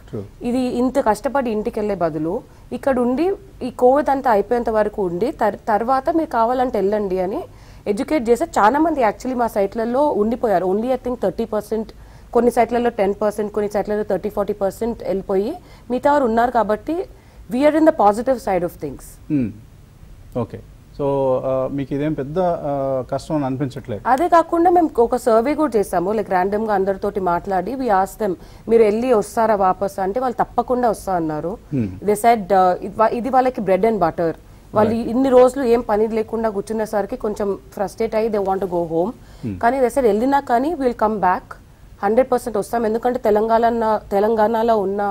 ఇది ఇంత కష్టపడి ఇంటికి వెళ్ళే బదులు ఇక్కడ ఉండి ఈ కోవిడ్ అంతా అయిపోయేంత వరకు ఉండి తర్- తర్వాత మీరు కావాలంటే వెళ్ళండి అని ఎడ్యుకేట్ చేస్తే చాలా మంది యాక్చువల్లీ మా సైట్లలో ఉండిపోయారు. Only I think thirty percent కొన్ని సైట్లలో టెన్ పర్సెంట్ కొన్ని సైట్లలో థర్టీ ఫార్టీ పర్సెంట్ వెళ్ళిపోయి మిగతా వారు ఉన్నారు కాబట్టి we are in the positive side of things okay so మీకు ఇదేం పెద్ద ఆ, కష్టం అని అనిపించట్లేదు. అదే కాకుండా మేము ఒక సర్వే కూడా చేసాము లైక్ ర్యాండమ్గా అందరితోటి మాట్లాడి వి ఆస్తం మీరు వెళ్ళి వస్తారా వాపస్? అంటే వాళ్ళు తప్పకుండా వస్తా అన్నారు. దే సెడ్ ఇది వాళ్ళకి బ్రెడ్ అండ్ బటర్ వాళ్ళు ఇన్ని రోజులు ఏం పని లేకుండా కూర్చునేసరికి కొంచెం ఫ్రస్ట్రేట్ అయ్యి దే వాంట్ గో హోమ్ కానీ దే సెడ్ వెళ్ళినా కానీ will come back hundred percent వస్తాం. ఎందుకంటే తెలంగాణ తెలంగాణలో ఉన్న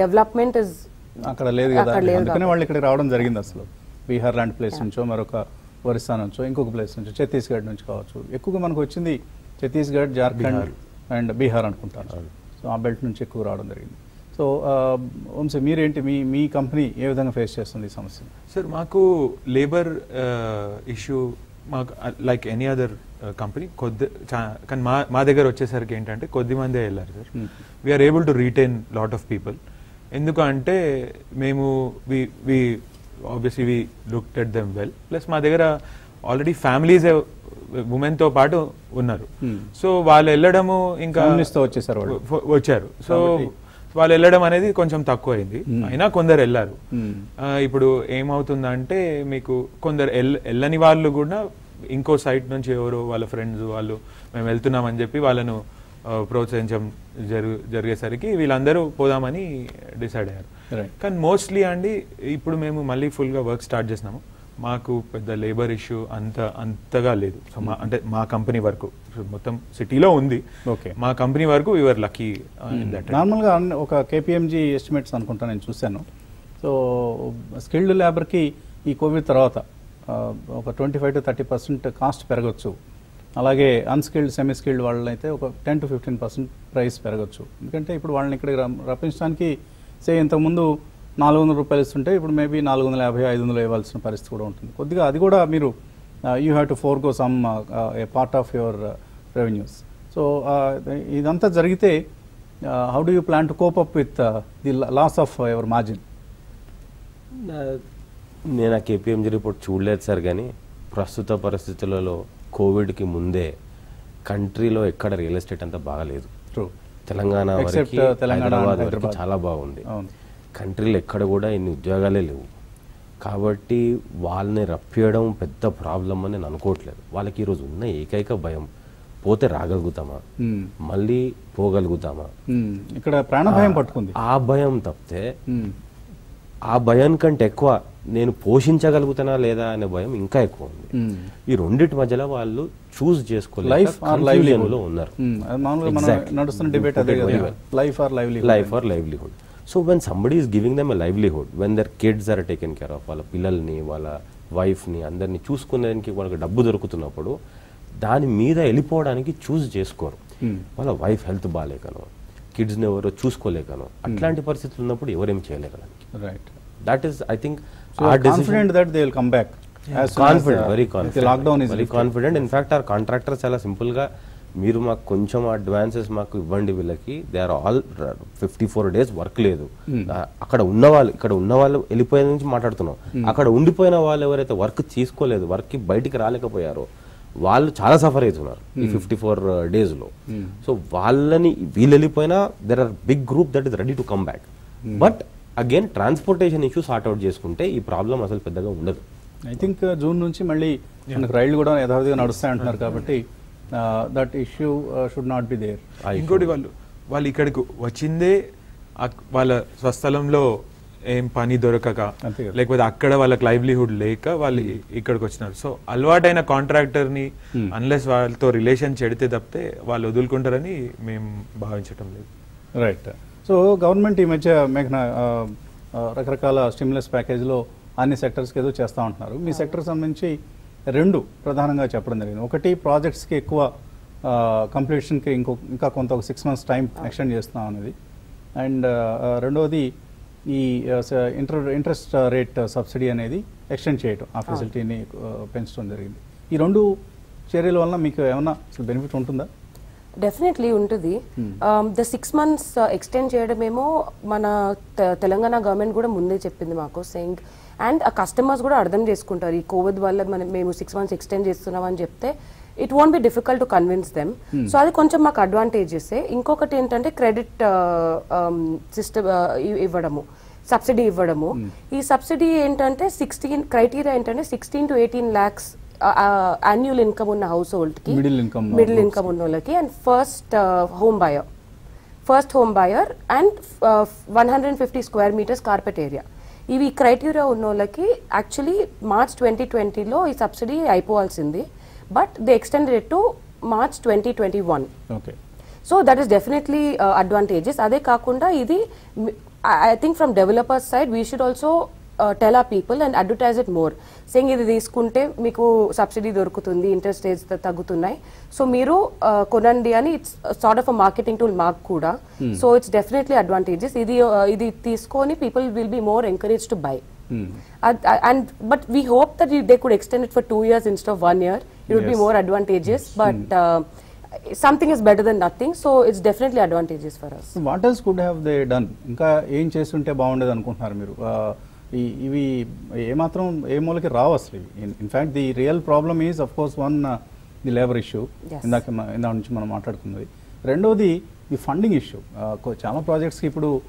డెవలప్మెంట్ ఇస్ అక్కడ లేదు కదా. అందుకనే వాళ్ళు ఇక్కడికి రావడం జరిగింది అసలు. బీహార్ లాంటి ప్లేస్ నుంచో మరొక ఒరిస్సా నుంచో ఇంకొక ప్లేస్ నుంచో ఛత్తీస్గఢ్ నుంచి కావచ్చు. ఎక్కువగా మనకు వచ్చింది ఛత్తీస్గఢ్ జార్ఖండ్ అండ్ బీహార్ అనుకుంటాను. సో ఆ బెల్ట్ నుంచి ఎక్కువ రావడం జరిగింది. సో వంశీ మీరేంటి మీ మీ కంపెనీ ఏ విధంగా ఫేస్ చేస్తుంది ఈ సమస్య? సార్ మాకు లేబర్ ఇష్యూ మాకు లైక్ ఎనీ అదర్ కంపెనీ కొద్ది కానీ మా మా దగ్గర వచ్చేసరికి ఏంటంటే కొద్ది మందే వెళ్ళారు sir. We are able to retain lot of people ఎందుకు అంటే మేము we we obviously we look at them well plus మా దగ్గర ఆల్రెడీ ఫ్యామిలీస్ ఉమెన్తో పాటు ఉన్నారు. Hmm. సో వాళ్ళు వెళ్ళడము ఇంకా వచ్చేసారు వచ్చారు. సో వాళ్ళు వెళ్ళడం అనేది కొంచెం తక్కువ అయింది Hmm. అయినా కొందరు వెళ్ళారు. ఇప్పుడు ఏమవుతుందంటే మీకు కొందరు వెళ్ళని వాళ్ళు కూడా ఇంకో సైట్ నుంచి ఎవరు వాళ్ళ ఫ్రెండ్స్ వాళ్ళు మేము వెళ్తున్నామని చెప్పి వాళ్ళను ప్రోత్సహించడం జరుగు జరిగేసరికి వీళ్ళందరూ పోదామని డిసైడ్ అయ్యారు. కానీ మోస్ట్లీ అండి ఇప్పుడు మేము మళ్ళీ ఫుల్గా వర్క్ స్టార్ట్ చేసినాము. మాకు పెద్ద లేబర్ ఇష్యూ అంత అంతగా లేదు. సో మా అంటే మా కంపెనీ వరకు. మొత్తం సిటీలో ఉంది. Okay. మా కంపెనీ వరకు యువర్ లక్కీ నార్మల్గా ఒక కేపీఎంజీ ఎస్టిమేట్స్ అనుకుంటా నేను చూశాను. సో స్కిల్డ్ లేబర్కి ఈ కోవిడ్ తర్వాత ఆ, ఒక twenty five to thirty percent cost పెరగచ్చు. అలాగే అన్స్కిల్డ్ సెమీ స్కిల్డ్ వాళ్ళైతే ఒక ten to fifteen percent price పెరగచ్చు. ఎందుకంటే ఇప్పుడు వాళ్ళని ఇక్కడికి రప్పించడానికి సే ఇంతకుముందు నాలుగు వందల రూపాయలు ఇస్తుంటే ఇప్పుడు మేబీ నాలుగు వందల యాభై ఐదు వందలు ఇవ్వాల్సిన పరిస్థితి కూడా ఉంటుంది. కొద్దిగా అది కూడా మీరు you have to forgo some a part of your revenues so ఇదంతా జరిగితే how do you plan to cope up with the loss of your margin నేను ఆ కేపీఎంజీ రిపోర్ట్ చూడలేదు సార్ కానీ ప్రస్తుత పరిస్థితులలో కోవిడ్కి ముందే కంట్రీలో ఎక్కడ రియల్ ఎస్టేట్ అంతా బాగాలేదు. తెలంగాణ uh, హైదరాబాద్ వరకు. చాలా బాగుంది. కంట్రీలో ఎక్కడ కూడా ఇన్ని ఉద్యోగాలే లేవు. కాబట్టి వాళ్ళని రప్పియడం పెద్ద ప్రాబ్లం అని నేను అనుకోవట్లేదు. వాళ్ళకి ఈరోజు ఉన్న ఏకైక భయం పోతే రాగలుగుతామా. మళ్ళీ పోగలుగుతామా. ఇక్కడ ప్రాణభయం పట్టుకుంది. ఆ భయం తప్పితే. ఆ భయం కంటే ఎక్కువ నేను పోషించగలుగుతానా లేదా అనే భయం ఇంకా ఎక్కువ ఉంది. ఈ రెండిటి మధ్యలో వాళ్ళు చూస్ చేసుకోలేక లైఫ్ ఆర్ లైవ్లీహుడ్లో ఉన్నారు. Life or life or livelihood so when somebody is giving them a livelihood when their kids are taken care of వాళ్ళ పిల్లల్ని వాళ్ళ వైఫ్ని అందరినీ చూసుకునేదానికి వాళ్ళకి డబ్బు దొరుకుతున్నప్పుడు దాని మీద వెళ్ళిపోవడానికి చూస్ చేసుకోరు. Hmm. వాళ్ళ వైఫ్ హెల్త్ బాగాలేకనో కిడ్స్ని ఎవరో చూసుకోలేకనో అట్లాంటి పరిస్థితులు ఉన్నప్పుడు ఎవరేం చేయలేరు దానికి. Right that is I think confident that they will come back confident very confident lockdown very confident in fact our contractor చాలా సింపుల్గా మీరు మాకు కొంచెం అడ్వాన్సెస్ మాకు ఇవ్వండి వీళ్ళకి. They are all fifty four days work లేదు ఆ, అక్కడ ఉన్న వాళ్ళు ఇక్కడ ఉన్న వాళ్ళు వెళ్ళిపోయిన నుంచి మాట్లాడుతున్నాం. అక్కడ ఉండిపోయిన వాళ్ళు ఎవరైతే వర్క్ తీసుకోలేదు వర్క్కి బయటికి రాలేకపోయారో వాళ్ళు చాలా సఫర్ అవుతున్నారు ఈ ఫిఫ్టీ ఫోర్ డేస్లో. సో వాళ్ళని వీళ్ళు వెళ్ళిపోయినా there are big group that is ready to come back but again transportation issue sort out చేసుకుంటే ఈ ప్రాబ్లం అసలు పెద్దగా ఉండదు. ఐ థింక్ జూన్ నుంచి మళ్ళీ మనకు రైళ్ళు కూడా యథావిధిగా నడుస్తాయి అంటున్నారు కాబట్టి that issue should not be there ఇంకోటి వాళ్ళు వాళ్ళు ఇక్కడికి వచ్చిందే వాళ్ళ స్వస్థలంలో ఏం పని దొరకక. లేకపోతే అక్కడ వాళ్ళకి లైవ్లీహుడ్ లేక వాళ్ళు ఇ- ఇక్కడికి వచ్చినారు. సో అలవాటైన కాంట్రాక్టర్ని అన్లెస్ వాళ్ళతో రిలేషన్ చెడితే తప్పితే వాళ్ళు వదులుకుంటారని మేము భావించటం లేదు. రైట్ సో గవర్నమెంట్ ఈ మధ్య మేఘన రకరకాల స్టిమ్యులస్ ప్యాకేజ్లో అన్ని సెక్టర్స్కి ఏదో చేస్తూ ఉంటున్నారు. మీ సెక్టర్ సంబంధించి రెండు ప్రధానంగా చెప్పడం జరిగింది. ఒకటి ప్రాజెక్ట్స్కి ఎక్కువ కంప్లీషన్కి ఇంకో ఇంకా కొంత ఒక సిక్స్ మంత్స్ టైం ఎక్స్టెండ్ చేస్తున్నాం అనేది. అండ్ రెండవది ఈ ఇంటర్ ఇంట్రెస్ట్ రేట్ సబ్సిడీ అనేది ఎక్స్టెండ్ చేయటం ఆ ఫెసిలిటీని పెంచడం జరిగింది. ఈ రెండు చర్యల వలన మీకు ఏమైనా అసలు బెనిఫిట్ ఉంటుందా? డెఫినెట్లీ ఉంటుంది. ద సిక్స్ మంత్స్ ఎక్స్టెండ్ చేయడమేమో మన తెలంగాణ గవర్నమెంట్ కూడా ముందే చెప్పింది మాకు సెయింగ్ అండ్ ఆ కస్టమర్స్ కూడా అర్థం చేసుకుంటారు. ఈ కోవిడ్ వల్ల మనం మేము సిక్స్ మంత్స్ ఎక్స్టెండ్ చేస్తున్నాం అని చెప్తే it won't be difficult to convince them so అది కొంచెం మాకు అడ్వాంటేజెస్ ఇంకొకటి ఏంటంటే క్రెడిట్ సిస్టమ్ ఇవ్వడము సబ్సిడీ ఇవ్వడము. ఈ సబ్సిడీ ఏంటంటే సిక్స్టీన్ క్రైటీరియా ఏంటంటే sixteen to eighteen lakhs annual income ఉన్న హౌస్ హోల్డ్కి Middle income మిడిల్. ఇన్కమ్ ఉన్న వాళ్ళకి and first home buyer first home buyer and one hundred fifty square meters carpet area ఇవి క్రైటీరియా ఉన్న వాళ్ళకి యాక్చువల్లీ మార్చ్ ట్వంటీ ట్వంటీలో ఈ subsidy అయిపోవాల్సింది. But they extended to March twenty twenty one okay so that is definitely advantages అదే కాకుండా ఇది I think from developers side we should also tell uh people and advertise it more saying ఇది తీసుకుంటే మీకు సబ్సిడీ దొరుకుతుంది ఇంట్రెస్ట్ రేట్స్ తగ్గుతున్నాయి. సో మీరు uh, కొనండి అని it's sort of a marketing tool మాకు కూడా. సో ఇట్స్ డెఫినెట్లీ అడ్వాంటేజెస్ ఇది uh, ఇది తీసుకొని people will be more encourage to buy and but we hope that they could extend it for two years instead of one year it would be. More advantages but something is better than nothing so it's definitely advantages for us what else could have they done ఇంకా ఏం చేస్తుంటే బాగుండేది అనుకుంటున్నారు మీరు? ఆ, ఈ- ఇవి ఏమాత్రం ఏ మూలకి రావు అసలు. ఇవి in fact the real problem is of course one the labour issue. ఇందాక ఇందాక నుంచి మనం మాట్లాడుకున్నది. రెండవది ది ఫండింగ్ ఇష్యూ చాలా ప్రాజెక్ట్స్కి ఇప్పుడు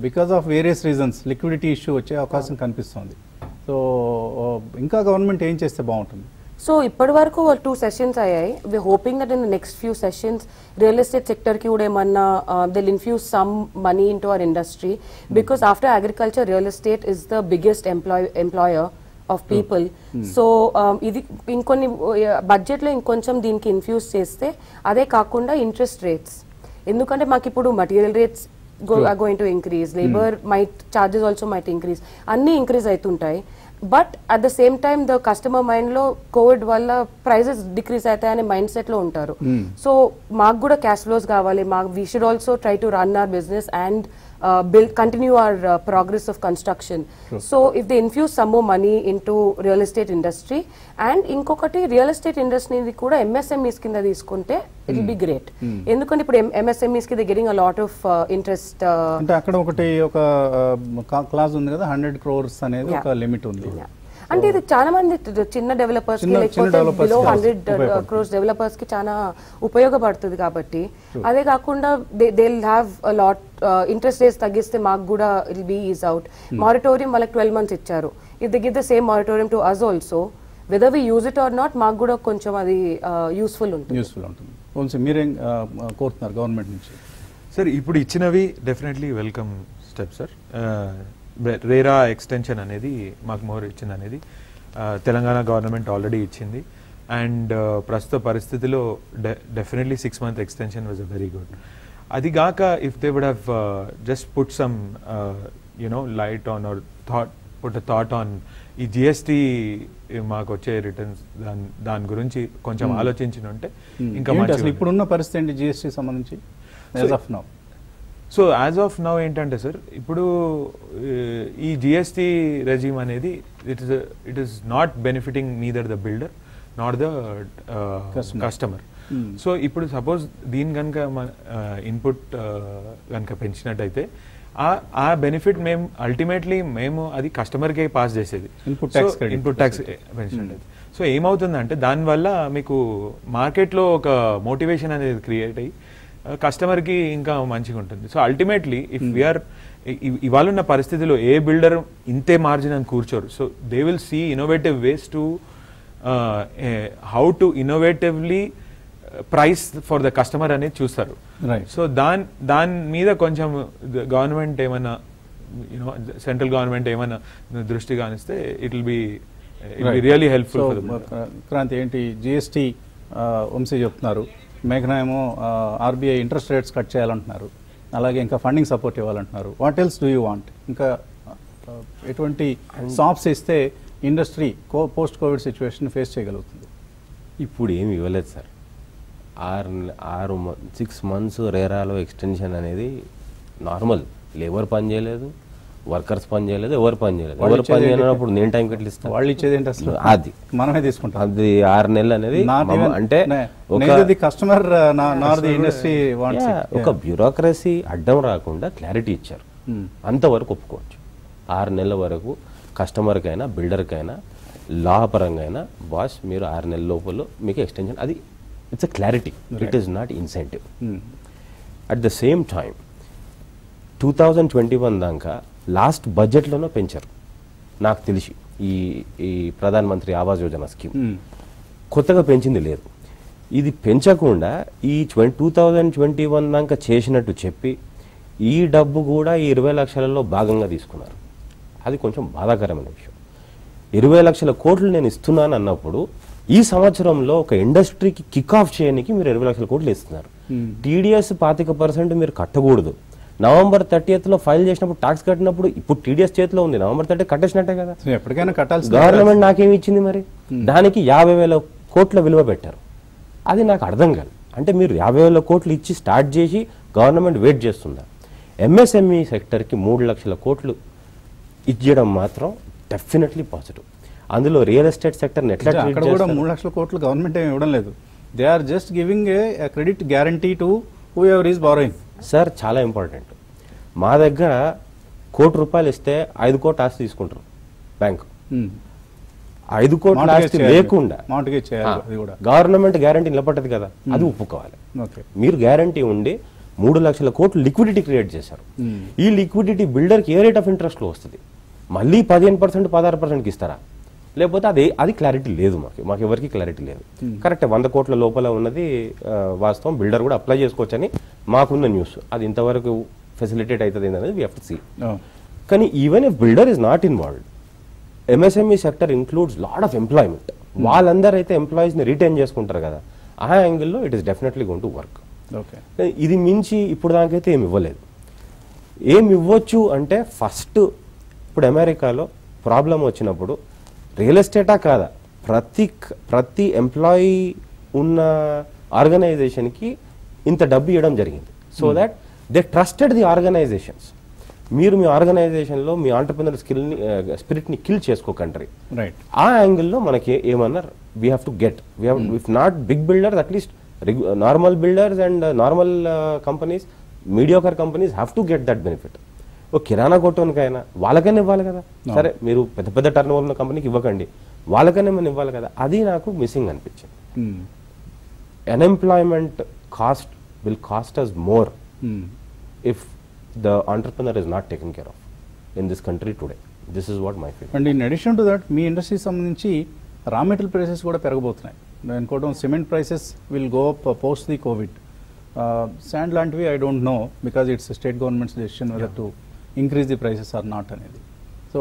because of various reasons liquidity issue వచ్చే అవకాశం కనిపిస్తుంది. సో ఇంకా గవర్నమెంట్ ఏం చేస్తే బాగుంటుంది? సో ఇప్పటి వరకు టూ సెషన్స్ అయ్యాయి. We hoping that in the next few sessions real estate సెక్టర్కి కూడా ఏమన్నా they'll infuse some money into our industry because after agriculture real estate is the biggest employ employer of people so ఇది ఇంకొన్ని బడ్జెట్లో ఇంకొంచెం దీనికి ఇన్ఫ్యూజ్ చేస్తే అదే కాకుండా ఇంట్రెస్ట్ రేట్స్ ఎందుకంటే మాకు ఇప్పుడు material rates going to increase. Labor might charges also might increase. అన్ని ఇంక్రీజ్ అవుతుంటాయి. But at the same time the customer మైండ్లో కోవిడ్ వల్ల ప్రైజెస్ డిక్రీజ్ అవుతాయనే మైండ్ సెట్లో ఉంటారు సో మాకు కూడా క్యాష్ ఫ్లోస్ కావాలి. మాకు we should also try to run our business and build continue our progress of construction so if they infuse some more money into real estate industry and ఇంకొకటి రియల్ ఎస్టేట్ ఇండస్ట్రీని కూడా ఎంఎస్ఎంఈస్ కింద తీసుకుంటే ఇట్ విల్ బి గ్రేట్ ఎందుకంటే ఇప్పుడు ఎంఎస్ఎంఈస్కి getting a lot of interest అంటే అక్కడ ఒకటి ఒక క్లాస్ ఉంది కదా హండ్రెడ్ క్రోర్స్ అనేది. ఒక లిమిట్ ఉంది. అంటే ఇది చాలా మంది చిన్న డెవలపర్స్కి లేకపోతే బిలో హండ్రెడ్ ఉపయోగపడుతుంది. క్రోర్స్ డెవలపర్స్కి చాలా ఉపయోగపడుతుంది కాబట్టి. అదే కాకుండా they have lot interest rates తగ్గిస్తే మాకు కూడా it be is out moratorium వాళ్ళకి ట్వెల్వ్ మంత్స్ ఇచ్చారు. If they give the same moratorium to us also whether we use it or not మాకు కూడా కొంచెం అది యూస్ఫుల్ ఉంటుంది. యూస్ఫుల్ ఉంటుంది. మీరేం ఆ, కోరుతున్నారు గవర్నమెంట్ నుంచి? సార్ ఇప్పుడు ఇచ్చినవి definitely welcome step sir RERA extension అనేది మాకు మోర్ ఇచ్చింది అనేది తెలంగాణ గవర్నమెంట్ ఆల్రెడీ ఇచ్చింది. అండ్ ప్రస్తుత పరిస్థితిలో definitely six month extension was a very good అది గాక if they would have just put some you know light on or thought put a thought on ఈ జిఎస్టీ మాకు వచ్చే రిటర్న్స్ దాని దాని గురించి కొంచెం ఆలోచించిన ఉంటే ఇంకా అసలు ఉండేది. ఇప్పుడున్న పరిస్థితి ఏంటి జిఎస్టీ సంబంధించి? సో యాజ్ ఆఫ్ నౌ ఏంటంటే సార్ ఇప్పుడు ఈ జిఎస్టీ రెజీమ్ అనేది it is it is not benefiting neither the builder not the. Customer Hmm. So ఇప్పుడు సపోజ్ దీని కనుక ఇన్పుట్ కనుక పెంచినట్టయితే ఆ ఆ బెనిఫిట్ మేము అల్టిమేట్లీ మేము అది కస్టమర్కే పాస్ చేసేది tax credit. ఇన్పుట్ ట్యాక్స్ పెంచినట్టయితే సో ఏమవుతుందంటే దానివల్ల మీకు మార్కెట్లో ఒక మోటివేషన్ అనేది క్రియేట్ అయ్యి కస్టమర్కి ఇంకా మంచిగా ఉంటుంది సో అల్టిమేట్లీ ఇఫ్ వీఆర్ ఇవాళ ఉన్న పరిస్థితిలో ఏ బిల్డర్ ఇంతే మార్జిన్ అని కూర్చోరు. So they will see innovative ways to how to innovatively price for the customer అనేది చూస్తారు. సో దాని దాని మీద కొంచెం గవర్నమెంట్ ఏమైనా యూనో సెంట్రల్ గవర్నమెంట్ ఏమైనా దృష్టి కానిస్తే it will be it be really helpful so for the Kranti ఏంటి? జిఎస్టీ వంశీ చెప్తున్నారు. మేఘనా ఏమో ఆర్బీఐ ఇంట్రెస్ట్ రేట్స్ కట్ చేయాలంటున్నారు. అలాగే ఇంకా funding support ఇవ్వాలంటున్నారు. What else do you want ఇంకా ఎటువంటి సాప్స్ ఇస్తే ఇండస్ట్రీ కో పోస్ట్ కోవిడ్ సిచ్యువేషన్ ఫేస్ చేయగలుగుతుంది. ఇప్పుడు ఏమి ఇవ్వలేదు సార్. ఆరు ఆరు సిక్స్ మంత్స్ రేరాలో ఎక్స్టెన్షన్ అనేది నార్మల్ లేబర్ పని చేయలేదు. వర్కర్స్ పని చేయలేదు ఎవరు పని చేయలేదు. ఎవరు పని? చేయనప్పుడు నేను టైం కట్లు ఇస్తాను వాళ్ళు ఇచ్చేది ఏంటి అసలు? అది. మనమే తీసుకుంటాం. అది ఆరు నెలలు అనేది అంటే ఒక the customer, uh. ఒక. బ్యూరోక్రసీ అడ్డం రాకుండా క్లారిటీ ఇచ్చారు. Hmm. అంతవరకు ఒప్పుకోవచ్చు. ఆరు నెలల వరకు కస్టమర్కైనా బిల్డర్కైనా లా పరంగా అయినా బాస్ మీరు ఆరు నెలల లోపల మీకు ఎక్స్టెన్షన్ అది it's a clarity it is not incentive. At the same time two thousand twenty one దాకా లాస్ట్ బడ్జెట్లోనూ పెంచారు. నాకు తెలిసి ఈ ఈ ప్రధాన మంత్రి ఆవాస్ యోజన స్కీమ్. కొత్తగా పెంచింది లేదు. ఇది పెంచకుండా ఈ twenty two thousand twenty one దాకా చేసినట్టు చెప్పి ఈ డబ్బు కూడా ఈ ఇరవై లక్షలలో భాగంగా తీసుకున్నారు. అది కొంచెం బాధాకరమైన విషయం. ఇరవై లక్షల కోట్లు నేను ఇస్తున్నాను అన్నప్పుడు ఈ సంవత్సరంలో ఒక ఇండస్ట్రీకి కిక్ ఆఫ్ చేయడానికి మీరు ఇరవై లక్షల కోట్లు ఇస్తున్నారు. టీడీఎస్ పాతిక పర్సెంట్ మీరు కట్టకూడదు. నవంబర్ థర్టీఎత్లో ఫైల్ చేసినప్పుడు ట్యాక్స్ కట్టినప్పుడు ఇప్పుడు టీడీఎస్ చేతిలో ఉంది. నవంబర్ థర్టీ కట్టేసినట్టే కదా. ఎప్పటికైనా కట్టాల్సి గవర్నమెంట్ నాకేమి ఇచ్చింది మరి? దానికి యాభై వేల కోట్ల విలువ పెట్టారు. అది నాకు అర్థం కాదు. అంటే మీరు యాభై వేల కోట్లు ఇచ్చి స్టార్ట్ చేసి గవర్నమెంట్ వెయిట్ చేస్తుందా? ఎంఎస్ఎంఈ సెక్టర్కి మూడు లక్షల కోట్లు ఇచ్చేయడం మాత్రం డెఫినెట్లీ పాజిటివ్. అందులో రియల్ ఎస్టేట్ సెక్టర్ని ఎట్లా treat అక్కడ కూడా? మూడు లక్షల కోట్లు గవర్నమెంట్ ఏమి ఇవ్వడం లేదు. They are just giving a credit guarantee to whoever is borrowing. Sir చాలా ఇంపార్టెంట్. మా దగ్గర కోటి రూపాయలు ఇస్తే ఐదు కోట్లు ఆస్తి తీసుకుంటారు బ్యాంకు. ఐదు కోట్ల ఆస్తి. లేకుండా. గవర్నమెంట్ గ్యారంటీ నిలబడ్డది కదా అది ఒప్పుకోవాలి. మీరు గ్యారంటీ ఉండి మూడు లక్షల కోట్లు లిక్విడిటీ క్రియేట్ చేశారు. ఈ లిక్విడిటీ బిల్డర్కి ఏ రేట్ ఆఫ్ ఇంట్రెస్ట్లో వస్తుంది? మళ్ళీ పదిహేను పర్సెంట్ పదహారు పర్సెంట్కి ఇస్తారా? లేకపోతే అది అది క్లారిటీ లేదు మాకు. మాకు ఎవరికి క్లారిటీ లేదు. కరెక్ట్ వంద కోట్ల లోపల ఉన్నది వాస్తవం. బిల్డర్ కూడా అప్లై చేసుకోవచ్చని మాకున్న న్యూస్ అది ఇంతవరకు ఫెసిలిటేట్ అవుతుంది అనేది వీ టు సీ కానీ even if builder is not involved MSME sector includes lot of employment వాళ్ళందరూ అయితే ఎంప్లాయీస్ని రిటైన్ చేసుకుంటారు కదా. ఆ యాంగిల్లో it is definitely going to work okay. ఇది మించి ఇప్పుడు దాకైతే ఏమి ఇవ్వలేదు. ఏమి ఇవ్వచ్చు అంటే ఫస్ట్ ఇప్పుడు అమెరికాలో ప్రాబ్లం వచ్చినప్పుడు రియల్ ఎస్టేటా కాదా? ప్రతి ప్రతి ఎంప్లాయీ ఉన్న ఆర్గనైజేషన్కి ఇంత డబ్బు ఇవ్వడం జరిగింది. So that they trusted the organisations. మీరు మీ ఆర్గనైజేషన్లో మీ ఆంటర్ప్రినర్ స్కిల్ని స్పిరిట్ని కిల్ చేసుకోకండి రైట్ ఆ యాంగిల్లో మనకి ఏమన్నారు? We have to get we have if not big builders at least normal builders and normal companies mediocre companies have to get that benefit ఓ కిరాణా కొట్టోనికైనా వాళ్ళకైనా ఇవ్వాలి కదా. సరే మీరు పెద్ద పెద్ద టర్న్ ఓవర్ ఉన్న కంపెనీకి ఇవ్వకండి. వాళ్ళకైనా మనం ఇవ్వాలి కదా. అది నాకు మిస్సింగ్ అనిపించింది. Unemployment cost will cost us more if the entrepreneur is not taken care of in this country today this is what my feel and in addition to that మీ ఇండస్ట్రీకి సంబంధించి రా మెటీరియల్ ప్రైసెస్ కూడా పెరగబోతున్నాయి. నేను అనుకోవడం cement prices will go up post the covid sand లాంటివి I don't know because it's state governments decision whether to increase the prices or not అనేది. సో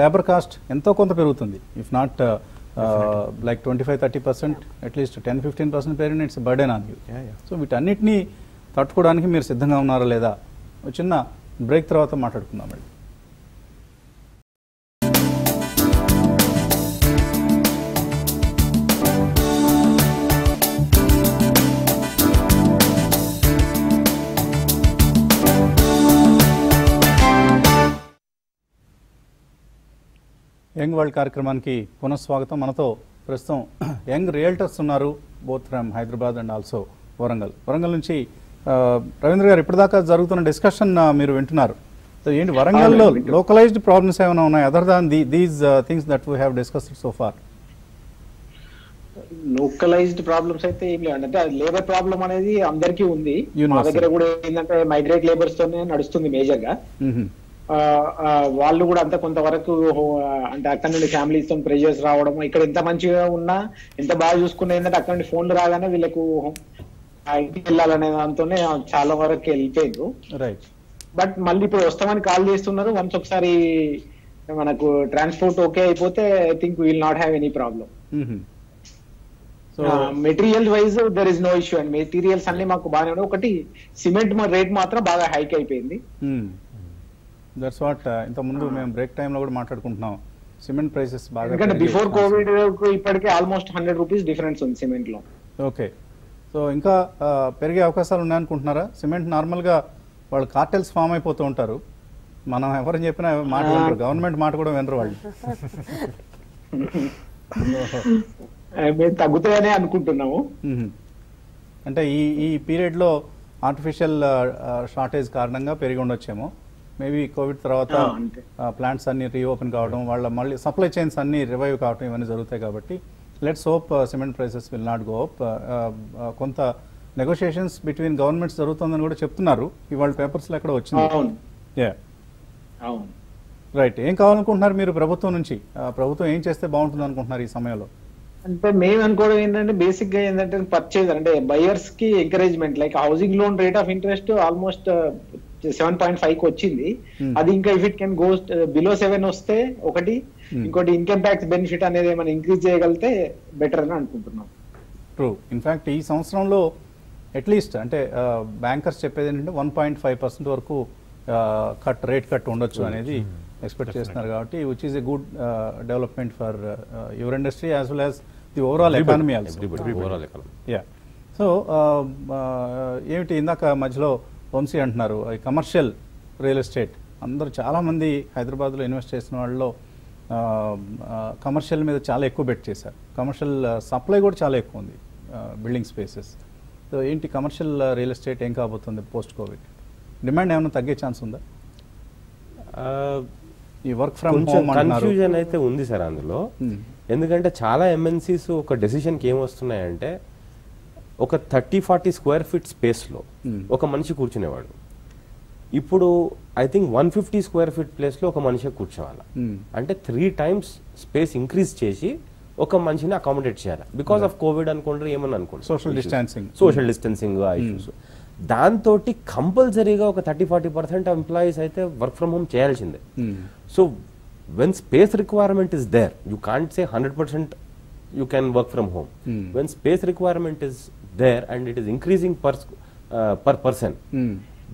లేబర్ కాస్ట్ ఎంతో కొంత పెరుగుతుంది. If not like twenty five thirty percent at least ten fifteen percent పెరిగిన it's burden on you. So వీటన్నిటిని తట్టుకోవడానికి మీరు సిద్ధంగా ఉన్నారా లేదా? చిన్న బ్రేక్ తర్వాత మాట్లాడుకుందాం మళ్ళీ యంగ్ వరల్డ్ కార్యక్రమానికి పునఃస్వాగతం. మనతో ప్రస్తుతం యంగ్ రియల్టర్స్ ఉన్నారు both from Hyderabad and also Warangal. Warangal నుంచి రవీంద్ర గారు ఇప్పటిదాకా జరుగుతున్న డిస్కషన్ మీరు వింటున్నారు. సో ఏంటి వరంగల్లో లోకలైజ్డ్ ప్రాబ్లమ్స్ ఏమైనా ఉన్నాయి? Other than the these things that we have discussed so far localised problems అయితే ఏం లేవు అంటే లేబర్ ప్రాబ్లం అనేది అందరికీ ఉంది. మా. దగ్గర కూడా ఏంటంటే మైగ్రేట్ లేబర్స్ తోనే నడుస్తుంది మేజర్గా. ఆ, వాళ్ళు కూడా అంత కొంతవరకు అంటే అక్కడ నుండి ఫ్యామిలీస్తో ప్రెషర్స్ రావడం ఇక్కడ ఎంత మంచిగా ఉన్నా ఎంత బాగా చూసుకున్నా ఏంటంటే అక్కడ నుండి ఫోన్లు రాగానే వీళ్ళకు ఇంటికి వెళ్ళాలనే దాంతోనే చాలా వరకు వెళ్ళిపోయారు రైట్ బట్ మళ్ళీ ఇప్పుడు వస్తామని కాల్ చేస్తున్నారు. వన్స్ ఒకసారి మనకు ట్రాన్స్పోర్ట్ ఓకే అయిపోతే I think will not have any problem so material wise there is no issue and materials అన్ని మాకు బాగానే ఉన్నాయి. ఒకటి సిమెంట్ రేట్ మాత్రం బాగా హైక్ అయిపోయింది. దట్స్ వాట్ ఇంత ముందు మేము బ్రేక్ టైంలో కూడా మాట్లాడుకుంటున్నాం. సిమెంట్ ప్రైసెస్ బాగా ఎందుకంటే బిఫోర్. కోవిడ్ ఇప్పటికే ఆల్మోస్ట్ హండ్రెడ్ రూపీస్ డిఫరెన్స్ ఉంది సిమెంట్లో ఓకే సో ఇంకా పెరిగే అవకాశాలు ఉన్నాయనుకుంటున్నారా? సిమెంట్ నార్మల్గా వాళ్ళు కార్టెల్స్ ఫామ్ అయిపోతూ ఉంటారు. మనం ఎవరిని చెప్పినా మాట వినరు. గవర్నమెంట్ మాట కూడా వినరు వాళ్ళు. తగ్గుతాయనే అనుకుంటున్నాము. అంటే ఈ ఈ పీరియడ్లో ఆర్టిఫిషియల్ షార్టేజ్ కారణంగా పెరిగి ఉండొచ్చేమో. మేబీ కోవిడ్ తర్వాత. ప్లాంట్స్ అన్ని రీఓపెన్ కావడం వాళ్ళ మళ్ళీ సప్లై చైన్స్ అన్ని రివైవ్ కావడం ఇవన్నీ జరుగుతాయి కాబట్టి let's hope cement prices will not go up. కొంత నెగోషియేషన్స్ బిట్వీన్ గవర్నమెంట్స్ జరుగుతుందని కూడా చెప్తున్నారు. ఇవాళ పేపర్స్లో ఎక్కడ వచ్చింది. రైట్. ఏం కావాలనుకుంటున్నారు మీరు ప్రభుత్వం నుంచి? ప్రభుత్వం ఏం చేస్తే బాగుంటుంది అనుకుంటున్నారు ఈ సమయంలో? అంటే మేము అనుకోవడం ఏంటంటే బేసిక్గా ఏంటంటే పర్చేజ్ అంటే బయర్స్కి encouragement like housing loan rate of interest almost seven point ఫైవ్కి వచ్చింది. Hmm. అది ఇంకా if it can go below seven వస్తే ఒకటి. Hmm. ఇంకోటి ఇన్కమ్ ట్యాక్స్ బెనిఫిట్ అనేది ఏమైనా ఇంక్రీజ్ చేయగలిగితే బెటర్ అని అనుకుంటున్నాం. ట్రూ ఇన్ఫ్యాక్ట్ ఈ సంవత్సరంలో అట్లీస్ట్ అంటే బ్యాంకర్స్ చెప్పేది ఏంటంటే వన్ పాయింట్ ఫైవ్ పర్సెంట్ వరకు కట్ రేట్ కట్ ఉండొచ్చు అనేది ఎక్స్పెక్ట్ చేస్తున్నారు కాబట్టి which is a good development for your industry as well as the overall economy also yeah so ఏమిటి ఇందాక మధ్యలో వంశీ అంటున్నారు. Commercial real estate. అందరూ చాలామంది హైదరాబాద్లో ఇన్వెస్ట్ చేసిన వాళ్ళలో కమర్షియల్ మీద చాలా ఎక్కువ బెట్ చేశారు. కమర్షియల్ సప్లై కూడా చాలా ఎక్కువ ఉంది బిల్డింగ్ స్పేసెస్. సో ఏంటి కమర్షియల్ రియల్ ఎస్టేట్ ఏం కాబోతుంది పోస్ట్ కోవిడ్ డిమాండ్ ఏమైనా తగ్గే ఛాన్స్ ఉందా? ఈ వర్క్ ఫ్రమ్ హోమ్ కన్ఫ్యూజన్ అయితే ఉంది సార్ అందులో. ఎందుకంటే చాలా ఎంఎన్సీస్ ఒక డెసిషన్కి ఏమొస్తున్నాయంటే ఒక థర్టీ ఫార్టీ స్క్వేర్ ఫీట్ స్పేస్లో ఒక మనిషి కూర్చునేవాడు. ఇప్పుడు I think one fifty square feet ప్లేస్లో ఒక మనిషి కూర్చోవాలి. Hmm. అంటే త్రీ టైమ్స్ స్పేస్ ఇంక్రీజ్ చేసి ఒక మనిషిని అకామిడేట్ చేయాలి. బికాస్ ఆఫ్ కోవిడ్ అనుకోండి ఏమని అనుకోండి Social distancing. Social distancing issues దాంతో కంపల్సరీగా ఒక థర్టీ ఫార్టీ పర్సెంట్ ఎంప్లాయీస్ అయితే వర్క్ ఫ్రమ్ హోమ్ చేయాల్సిందే. Hmm. So when space requirement is there you can't say hundred percent you can work from home Hmm. When space requirement is there and it is increasing per per person Hmm.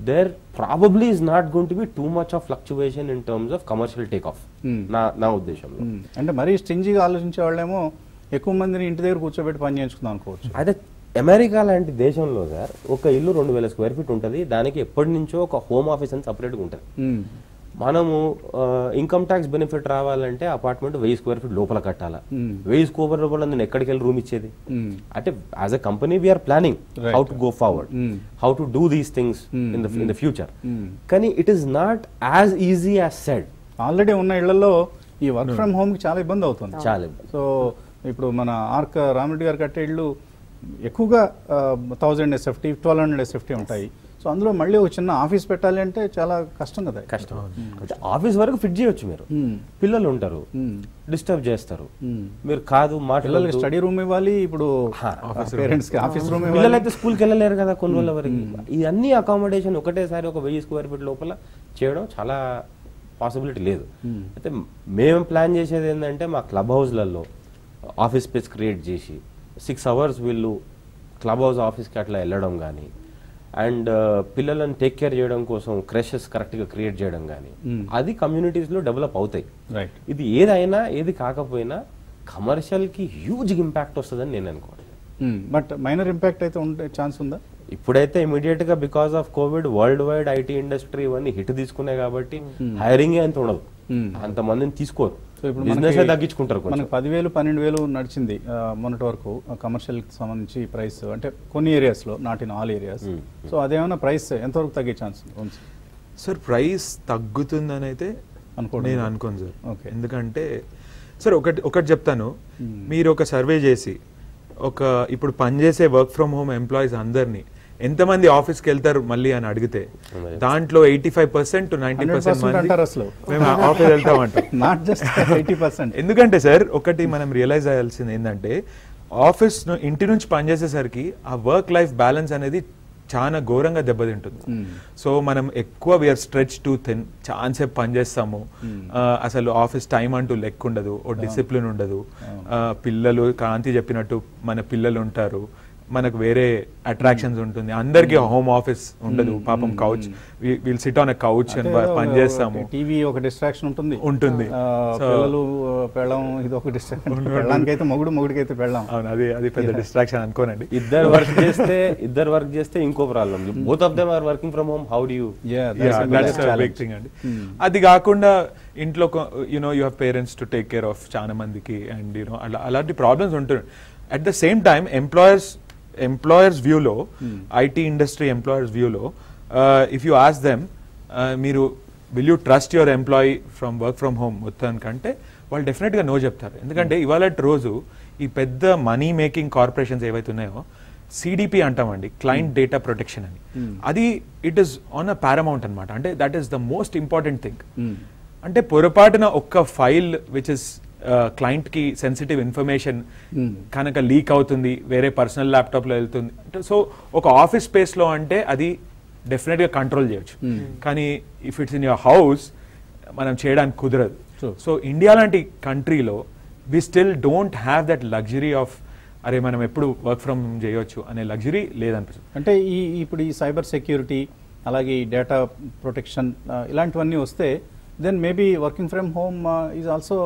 there probably is not going to be too much of fluctuation in terms of commercial takeoff. Hmm. నా నా ఉద్దేశంలో. ఉమ్, అంటే మరీ స్టింజీగా ఆలోచించే వాళ్ళేమో ఎక్కువ మందిని ఇంటి దగ్గర కూర్చోబెట్టి పని చేయించుకుందాం అనుకోవచ్చు. అయితే అమెరికా లాంటి దేశంలో సార్ ఒక ఇల్లు రెండు వేల స్క్వేర్ ఫీట్ ఉంటుంది దానికి ఎప్పటి నుంచో ఒక హోమ్ ఆఫీస్ అని సపరేట్గా ఉంటుంది. ఉమ్, మనము ఇన్కమ్ ట్యాక్స్ బెనిఫిట్ రావాలంటే అపార్ట్మెంట్ వెయ్యి స్క్వేర్ ఫీట్ లోపల కట్టాలా Hmm. వెయ్యి స్క్వేర్ లోపల నేను ఎక్కడికి వెళ్ళి రూమ్ ఇచ్చేది Hmm. అంటే as a company we are planning. How to go forward. How to do these things. In the in the future. కానీ it is not as easy as said already ఉన్న ఇళ్ళలో ఈ వర్క్ ఫ్రమ్ హోమ్కి చాలా ఇబ్బంది అవుతుంది చాలా. సో ఇప్పుడు మన ఆర్క్ రామిరెడ్డి గారు కట్టే ఇళ్ళు ఎక్కువగా thousand SFT twelve hundred SFT ఉంటాయి సో అందులో మళ్ళీ ఒక చిన్న ఆఫీస్ పెట్టాలి అంటే చాలా కష్టం కదా కష్టం. అంటే ఆఫీస్ వరకు ఫిట్ చేయొచ్చు మీరు. పిల్లలు ఉంటారు. డిస్టర్బ్ చేస్తారు. మీరు కాదు మాట పిల్లలకి స్టడీ రూమ్ ఇవ్వాలి ఇప్పుడు పేరెంట్స్కి ఆఫీస్ రూమ్. పిల్లలు అయితే స్కూల్కి వెళ్ళలేరు కదా కొన్ని రోజుల వరకు. ఇవన్నీ అకామిడేషన్ ఒకటేసారి ఒక వెయ్యి స్క్వేర్ ఫీట్ లోపల చేయడం చాలా పాసిబిలిటీ లేదు. అయితే మేము ప్లాన్ చేసేది ఏంటంటే మా క్లబ్ హౌస్లలో ఆఫీస్ స్పేస్ క్రియేట్ చేసి సిక్స్ అవర్స్ వీళ్ళు క్లబ్ హౌస్ ఆఫీస్కి అట్లా వెళ్ళడం కానీ అండ్ పిల్లలను టేక్ కేర్ చేయడం కోసం క్రషెస్ కరెక్ట్గా క్రియేట్ చేయడం కానీ అది communities లో డెవలప్ అవుతాయి. రైట్ ఇది ఏదైనా ఏది కాకపోయినా కమర్షియల్కి హ్యూజ్ ఇంపాక్ట్ వస్తుందని నేను అనుకోను బట్ మైనర్ ఇంపాక్ట్ అయితే ఉండే ఛాన్స్ ఉందా? ఇప్పుడైతే ఇమీడియట్గా because of covid worldwide IT industry ఇవన్నీ హిట్ తీసుకున్నాయి కాబట్టి హైరింగ్ అంత ఉండదు. Hmm. అంత మందిని తీసుకోరు. సో ఇప్పుడు బిజినెస్ మనకి- తగ్గించుకుంటారు కొంచెం. మనకి పదివేలు పన్నెండు వేలు నడిచింది మొన్నటి వరకు కమర్షియల్ సంబంధించి ప్రైస్ అంటే కొన్ని ఏరియాస్లో not in all areas so అదేమైనా ప్రైస్ ఎంతవరకు తగ్గే ఛాన్స్ ఉంది? సార్ ప్రైస్ తగ్గుతుందని అయితే అనుకోవడం నేను. అనుకోను సార్ Okay. ఎందుకంటే సార్ ఒకటి ఒకటి చెప్తాను. మీరు ఒక సర్వే చేసి ఒక ఇప్పుడు పనిచేసే వర్క్ ఫ్రమ్ హోమ్ ఎంప్లాయీస్ అందరినీ ఎంతమంది ఆఫీస్కి వెళ్తారు మళ్ళీ అని అడిగితే దాంట్లో eighty five percent ninety 100% percent. మేము ఆఫీస్ వెళ్తామంటాం. ఎందుకంటే సార్ ఒకటి మనం రియలైజ్ అయ్యాల్సింది ఏంటంటే ఆఫీస్ ను- ఇంటి నుంచి పనిచేసేసరికి ఆ వర్క్ లైఫ్ బ్యాలెన్స్ అనేది చాలా ఘోరంగా దెబ్బతింటుంది. సో మనం ఎక్కువ వీఆర్ స్ట్రెచ్ టు థిన్ చాలాసేపు పనిచేస్తాము ఆ, అసలు ఆఫీస్ టైం అంటూ లెక్క ఉండదు ఓ డిసిప్లిన్ ఉండదు. పిల్లలు కాంతి చెప్పినట్టు మన పిల్లలు ఉంటారు. మనకు వేరే అట్రాక్షన్స్ ఉంటుంది. అందరికి హోమ్ ఆఫీస్ ఉండదు. పాపం couch will sit on couch అని పని చేస్తాము. టీవీ ఒక డిస్ట్రాక్షన్ ఉంటుంది. ఉంటుంది. పిల్లలు పెళ్ళం ఇది ఒక డిస్ట్రాక్షన్ పెళ్ళానికి అయితే మొగుడు మొగుడికి అయితే పెళ్ళాం. అవును అది అది పెద్ద డిస్ట్రాక్షన్ అనుకోనండి. ఇద్దరు వర్క్ చేస్తే ఇద్దరు వర్క్ చేస్తే ఇంకో problem both of them are working from home how do you అండి. అది కాకుండా ఇంట్లో you know you have parents to take care of చాలా మందికి. అండ్ యూనో అలా అలాంటి ప్రాబ్లమ్స్ ఉంటుంది at the same time employers employers వ్యూలో ఐటీ ఇండస్ట్రీ ఎంప్లాయర్స్ వ్యూలో ఇఫ్ యూ ఆస్ దెమ్ మీరు will you trust your employee from work from home మొత్తానికంటే వాళ్ళు డెఫినెట్గా నో చెప్తారు. ఎందుకంటే ఇవాళ రోజు ఈ పెద్ద మనీ మేకింగ్ కార్పొరేషన్స్ ఏవైతే ఉన్నాయో సిడిపి అంటామండి క్లయింట్ డేటా ప్రొటెక్షన్ అని. అది it is on a paramount అనమాట అంటే that is the most important thing అంటే పొరపాటున ఒక్క ఫైల్ విచ్ ఇస్ క్లయింట్కి సెన్సిటివ్ ఇన్ఫర్మేషన్ కనుక లీక్ అవుతుంది వేరే పర్సనల్ ల్యాప్టాప్లో వెళ్తుంది. అంటే సో ఒక ఆఫీస్ స్పేస్లో అంటే అది డెఫినెట్గా కంట్రోల్ చేయొచ్చు. కానీ if it's in your house మనం చేయడానికి కుదరదు. సో ఇండియా లాంటి కంట్రీలో we still don't have that luxury of అరే మనం ఎప్పుడు వర్క్ ఫ్రమ్ చేయొచ్చు అనే లగ్జరీ లేదనిపిస్తుంది. అంటే ఈ ఇప్పుడు ఈ సైబర్ సెక్యూరిటీ అలాగే ఈ డేటా ప్రొటెక్షన్ ఇలాంటివన్నీ వస్తే then maybe working from home is also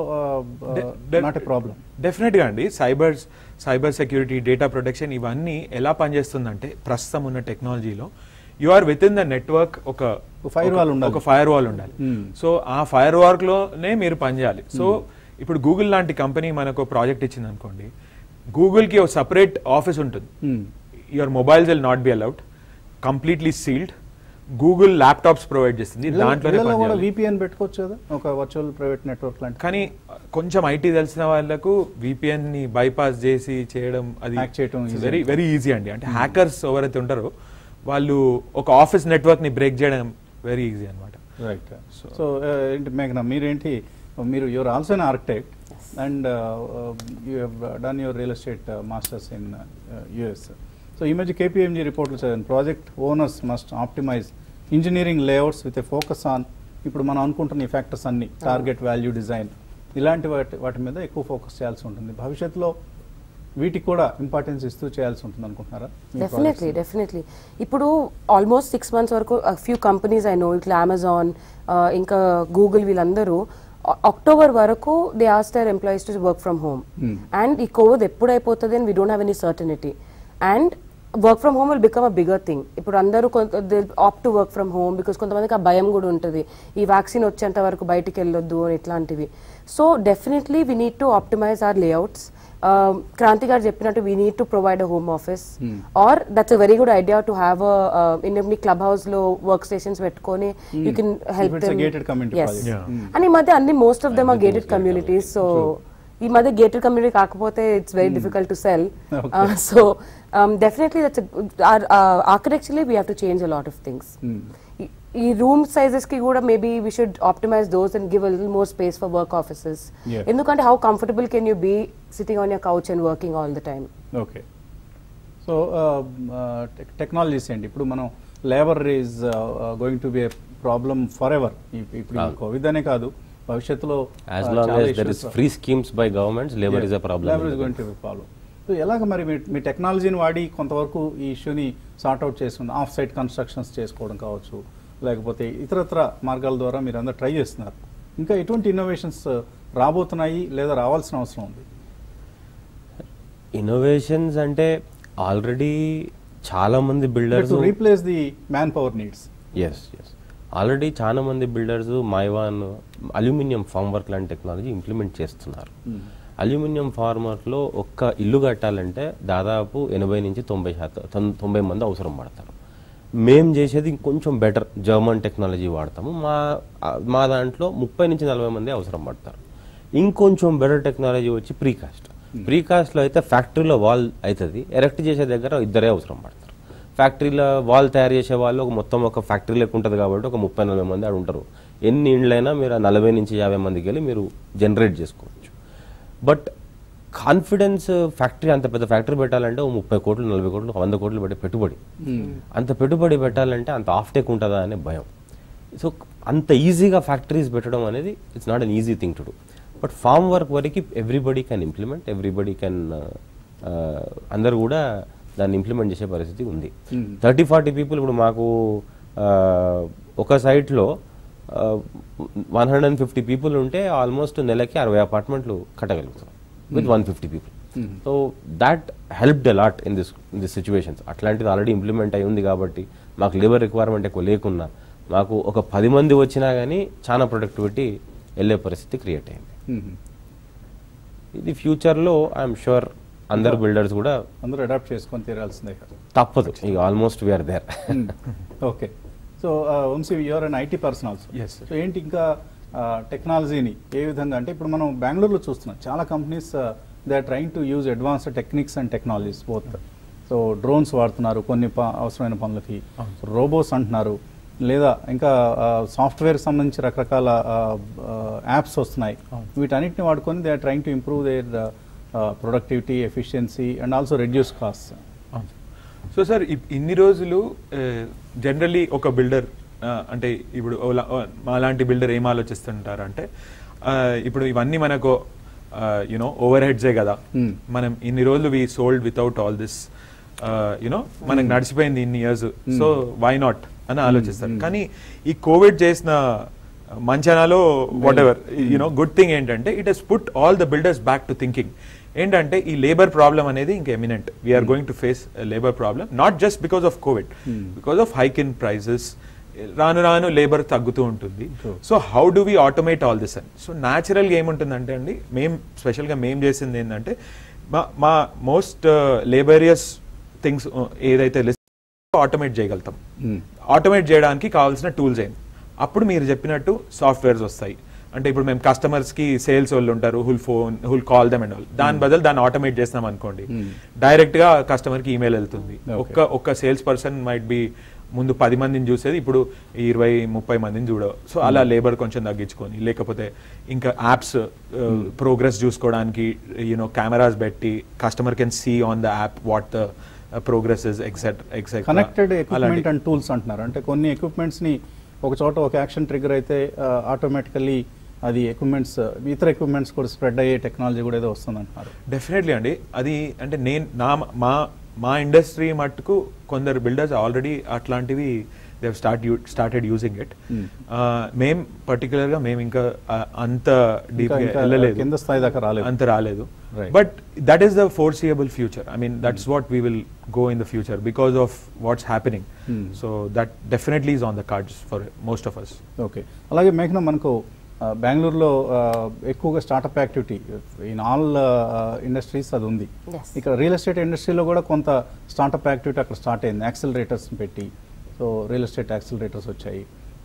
not a problem డెఫినెట్గా అండి. Cyber cyber security data protection ఇవన్నీ ఎలా పనిచేస్తుందంటే ప్రస్తుతం ఉన్న టెక్నాలజీలో you are within the network ఒక firewall ఒక- ఉండాలి. ఒక ఫైర్ వాల్ ఉండాలి. Hmm. సో ఆ ఫైర్లోనే మీరు పనిచేయాలి. సో ఇప్పుడు గూగుల్ లాంటి కంపెనీ మనకు ప్రాజెక్ట్ ఇచ్చింది అనుకోండి గూగుల్కి ఒక సపరేట్ ఆఫీస్ ఉంటుంది your mobiles will not be allowed completely sealed Google laptops provide చేస్తుంది. దాంట్లోనే కూడా విపిఎన్ పెట్టుకోవచ్చు కదా? ఒక వర్చువల్ ప్రైవేట్ నెట్వర్క్ లాంటి కానీ కొంచెం ఐటీ తెలిసిన వాళ్ళకు విపిఎన్ని బైపాస్ చేసి చేయడం అది easy. వెరీ వెరీ ఈజీ అండి. అంటే హ్యాకర్స్ ఎవరైతే ఉంటారో వాళ్ళు ఒక ఆఫీస్ నెట్వర్క్ని బ్రేక్ చేయడం వెరీ ఈజీ అన్నమాట. రైట్ సో ఏంటి మేఘన మీరేంటి? మీరు you're also an architect and you have done your real estate masters in US so ఈ మధ్య కేపీఎంజీ రిపోర్ట్లు చదివాను. Project owners must optimise engineering layouts with a focus on ఇప్పుడు మనం అనుకుంటున్న ఈ ఫ్యాక్టర్స్ అన్ని టార్గెట్ వాల్యూ డిజైన్ ఇలాంటి వాటి వాటి మీద ఎక్కువ ఫోకస్ చేయాల్సి ఉంటుంది. భవిష్యత్తులో వీటికి కూడా ఇంపార్టెన్స్ ఇస్తూ చేయాల్సి ఉంటుంది అనుకుంటున్నారా? డెఫినెట్లీ? డెఫినెట్లీ ఇప్పుడు ఆల్మోస్ట్ సిక్స్ మంత్స్ వరకు ఫ్యూ కంపెనీస్ ఐ నో ఇట్లా అమెజాన్ ఇంకా గూగుల్ వీళ్ళందరూ అక్టోబర్ వరకు they ask their employees to work from home. And ఈ కోవిడ్ ఎప్పుడు అయిపోతుంది అని we don't have any certainty and work from home will become a bigger thing ఇప్పుడు అందరూ కొంత opt to work from home because కొంతమందికి ఆ భయం కూడా ఉంటుంది. ఈ వ్యాక్సిన్ వచ్చేంత వరకు బయటికి వెళ్ళొద్దు అని ఇట్లాంటివి. So definitely we need to optimise our layouts Kranthi garu చెప్పినట్టు we need to provide a home office or that's a very good idea to have ఇన్ని క్లబ్ హౌస్లో వర్క్ స్టేషన్స్ పెట్టుకొని యూ కెన్ హెల్ప్. అండ్ ఈ మధ్య అన్ని most of them are gated communities so ఈ మధ్య గేటెడ్ కమ్యూనిటీ కాకపోతే it's very difficult to sell Okay. So definitely that's architecturally we have to change a lot of things ఈ రూమ్ సైజెస్కి కూడా maybe we should optimise those and give lil more space for work offices Yeah. ఎందుకంటే how comfortable can you be sitting on your couch and working all the time okay so technologies ఏంటి? ఇప్పుడు మనం labour is going to be a problem forever ఇప్పుడు. కోవిడ్ అనే కాదు భవిష్యత్తులో as uh, long as there is free schemes by governments labour is a labour is going to be problem so ఎలాగ మరి మీ టెక్నాలజీని వాడి కొంతవరకు ఈ ఇష్యూని సార్ట్అవుట్ చేసుకుని ఆఫ్ సైట్ కన్స్ట్రక్షన్స్ చేసుకోవడం కావచ్చు లేకపోతే ఇతరత్ర మార్గాల ద్వారా మీరు అందరూ ట్రై చేస్తున్నారు. ఇంకా ఎటువంటి ఇన్నోవేషన్స్ రాబోతున్నాయి లేదా రావాల్సిన అవసరం ఉంది? ఇన్నోవేషన్స్ అంటే ఆల్రెడీ చాలా మంది builders replace the manpower needs yes yes already చాలా మంది builders Mivan aluminium formwork లాంటి టెక్నాలజీ ఇంప్లిమెంట్ చేస్తున్నారు. అల్యూమినియం ఫార్మర్లో ఒక్క ఇల్లు కట్టాలంటే దాదాపు ఎనభై నుంచి తొంభై శాతం తొంభై మంది అవసరం పడతారు. మేం చేసేది ఇంకొంచెం బెటర్ జర్మన్ టెక్నాలజీ వాడతాము. మా మా దాంట్లో ముప్పై నుంచి నలభై మంది అవసరం పడతారు. ఇంకొంచెం బెటర్ టెక్నాలజీ వచ్చి ప్రీకాస్ట్. ప్రీకాస్ట్లో అయితే ఫ్యాక్టరీలో వాల్ అవుతుంది ఎరెక్ట్ చేసే దగ్గర ఇద్దరే అవసరం పడతారు. ఫ్యాక్టరీలో వాల్ తయారు చేసే వాళ్ళు ఒక మొత్తం ఒక ఫ్యాక్టరీ లెక్క ఉంటుంది కాబట్టి ఒక ముప్పై నలభై మంది ఆడ ఉంటారు. ఎన్ని ఇండ్లైనా మీరు ఆ నలభై నుంచి యాభై మందికి వెళ్ళి మీరు జనరేట్ చేసుకోవచ్చు. బట్ కాన్ఫిడెన్స్ ఫ్యాక్టరీ అంత పెద్ద ఫ్యాక్టరీ పెట్టాలంటే ఓ ముప్పై కోట్లు నలభై కోట్లు వంద కోట్లు పెట్టే పెట్టుబడి. అంత పెట్టుబడి పెట్టాలంటే అంత ఆఫ్ టేక్ ఉంటుందా అనే భయం. సో అంత ఈజీగా ఫ్యాక్టరీస్ పెట్టడం అనేది it's not an easy thing to do but formwork వరకు everybody can implement everybody can అందరు కూడా దాన్ని ఇంప్లిమెంట్ చేసే పరిస్థితి ఉంది. థర్టీ ఫార్టీ పీపుల్ ఇప్పుడు మాకు ఒక సైట్లో one hundred and fifty people ఉంటే ఆల్మోస్ట్ నెలకి అరవై అపార్ట్మెంట్లు కట్టగలుగుతాం. With one fifty people so that helped a lot in this in this situations అట్లాంటిది ఆల్రెడీ ఇంప్లిమెంట్ అయి ఉంది కాబట్టి మాకు లేబర్ రిక్వైర్మెంట్ ఎక్కువ లేకున్నా మాకు ఒక పది మంది వచ్చినా కానీ చాలా ప్రొడక్టివిటీ వెళ్ళే పరిస్థితి క్రియేట్ అయింది. ఇది ఫ్యూచర్లో ఐఎమ్ షూర్ అందరు బిల్డర్స్ కూడా అందరూ అడాప్ట్ చేసుకొని తీరాల్సిందే తప్పదు. ఇక almost we're there okay so Vamshi you're and IT person also. So ఏంటి ఇంకా టెక్నాలజీని ఏ విధంగా అంటే ఇప్పుడు మనం బెంగళూరులో చూస్తున్నాం. చాలా companies they are trying to use advanced techniques and technologies both so drones వాడుతున్నారు కొన్ని అవసరమైన పనులకి. రోబోస్ అంటున్నారు. లేదా ఇంకా సాఫ్ట్వేర్ సంబంధించి రకరకాల యాప్స్ వస్తున్నాయి. వీటన్నిటిని వాడుకొని they are trying to improve their productivity efficiency and also reduce cost so sir ఇన్ని రోజులు జనరల్లీ ఒక బిల్డర్ అంటే ఇప్పుడు మాలాంటి బిల్డర్ ఏం ఆలోచిస్తుంటారు అంటే ఇప్పుడు ఇవన్నీ మనకు యునో ఓవర్ హెడ్సే కదా. Hmm. మనం ఇన్ని రోజులు we sold without all this you know మనకు నడిచిపోయింది ఇన్ని ఇయర్స్ సో వై నాట్ అని ఆలోచిస్తారు. కానీ ఈ కోవిడ్ చేసిన మంచనాలో whatever you know good thing ఏంటంటే it has put all the builders back to thinking ఏంటంటే ఈ లేబర్ ప్రాబ్లం అనేది ఇంకా imminent we're going to face labour problem not just because of COVID because of hike in prices రాను రాను లేబర్ తగ్గుతూ ఉంటుంది. So how do we automate all this అని సో న్యాచురల్గా ఏముంటుందంటే అండి మేం స్పెషల్గా మేం చేసింది ఏంటంటే మా మా మోస్ట్ లేబరియస్ థింగ్స్ ఏదైతే లిస్ట్ ఆటోమేట్ చేయగలుగుతాం. ఆటోమేట్ చేయడానికి కావాల్సిన టూల్స్ ఏంటి అప్పుడు మీరు చెప్పినట్టు సాఫ్ట్వేర్స్ వస్తాయి. అంటే ఇప్పుడు మేము కస్టమర్స్కి సేల్స్ వాళ్ళు ఉంటారు who'll phone who'll call them and all దాని బదులు దాన్ని ఆటోమేట్ చేస్తాం అనుకోండి. డైరెక్ట్గా కస్టమర్కి ఈమెయిల్ వెళ్తుంది. ఒక్క ఒక్క సేల్స్ పర్సన్ మైట్ బి ముందు పది మందిని చూసేది ఇప్పుడు ఇరవై ముప్పై మందిని చూడవు సో అలా లేబర్ కొంచెం తగ్గించుకొని లేకపోతే ఇంకా యాప్స్ ప్రోగ్రెస్ చూసుకోవడానికి యూనో కెమెరాస్ పెట్టి customer can see on the app what the progress etcetera etcetera connected equipment and tools అంటున్నారు. అంటే కొన్ని equipments ని ఒక చోట ఒక యాక్షన్ ట్రిగర్ అయితే ఆటోమేటికల్లీ అది ఎక్విప్మెంట్స్ ఇతర ఎక్విప్మెంట్స్ కూడా స్ప్రెడ్ అయ్యే టెక్నాలజీ కూడా ఏదో వస్తుంది అంటున్నారు డెఫినెట్లీ అండి. అది అంటే నేను నా మా మా ఇండస్ట్రీ మట్టుకు కొందరు బిల్డర్స్ ఆల్రెడీ అట్లాంటివి they've start started using it మేం పర్టికులర్గా మేము ఇంకా అంత డీప్ వెళ్ళలేదు. కింద స్థాయి దాకా రాలేదు. అంత రాలేదు. But that is the foreseeable future I mean that's what we will go in the future because of what's happening. So that definitely is on the cards for most of us okay అలాగే మేఘన మనకు బెంగళూరులో ఎక్కువగా startup activity in all industries అది ఉంది. Yes. ఇక్కడ రియల్ ఎస్టేట్ ఇండస్ట్రీలో కూడా కొంత స్టార్టప్ యాక్టివిటీ అక్కడ స్టార్ట్ అయింది. యాక్సిలరేటర్స్ పెట్టి సో రియల్ ఎస్టేట్ యాక్సిలరేటర్స్ వచ్చాయి.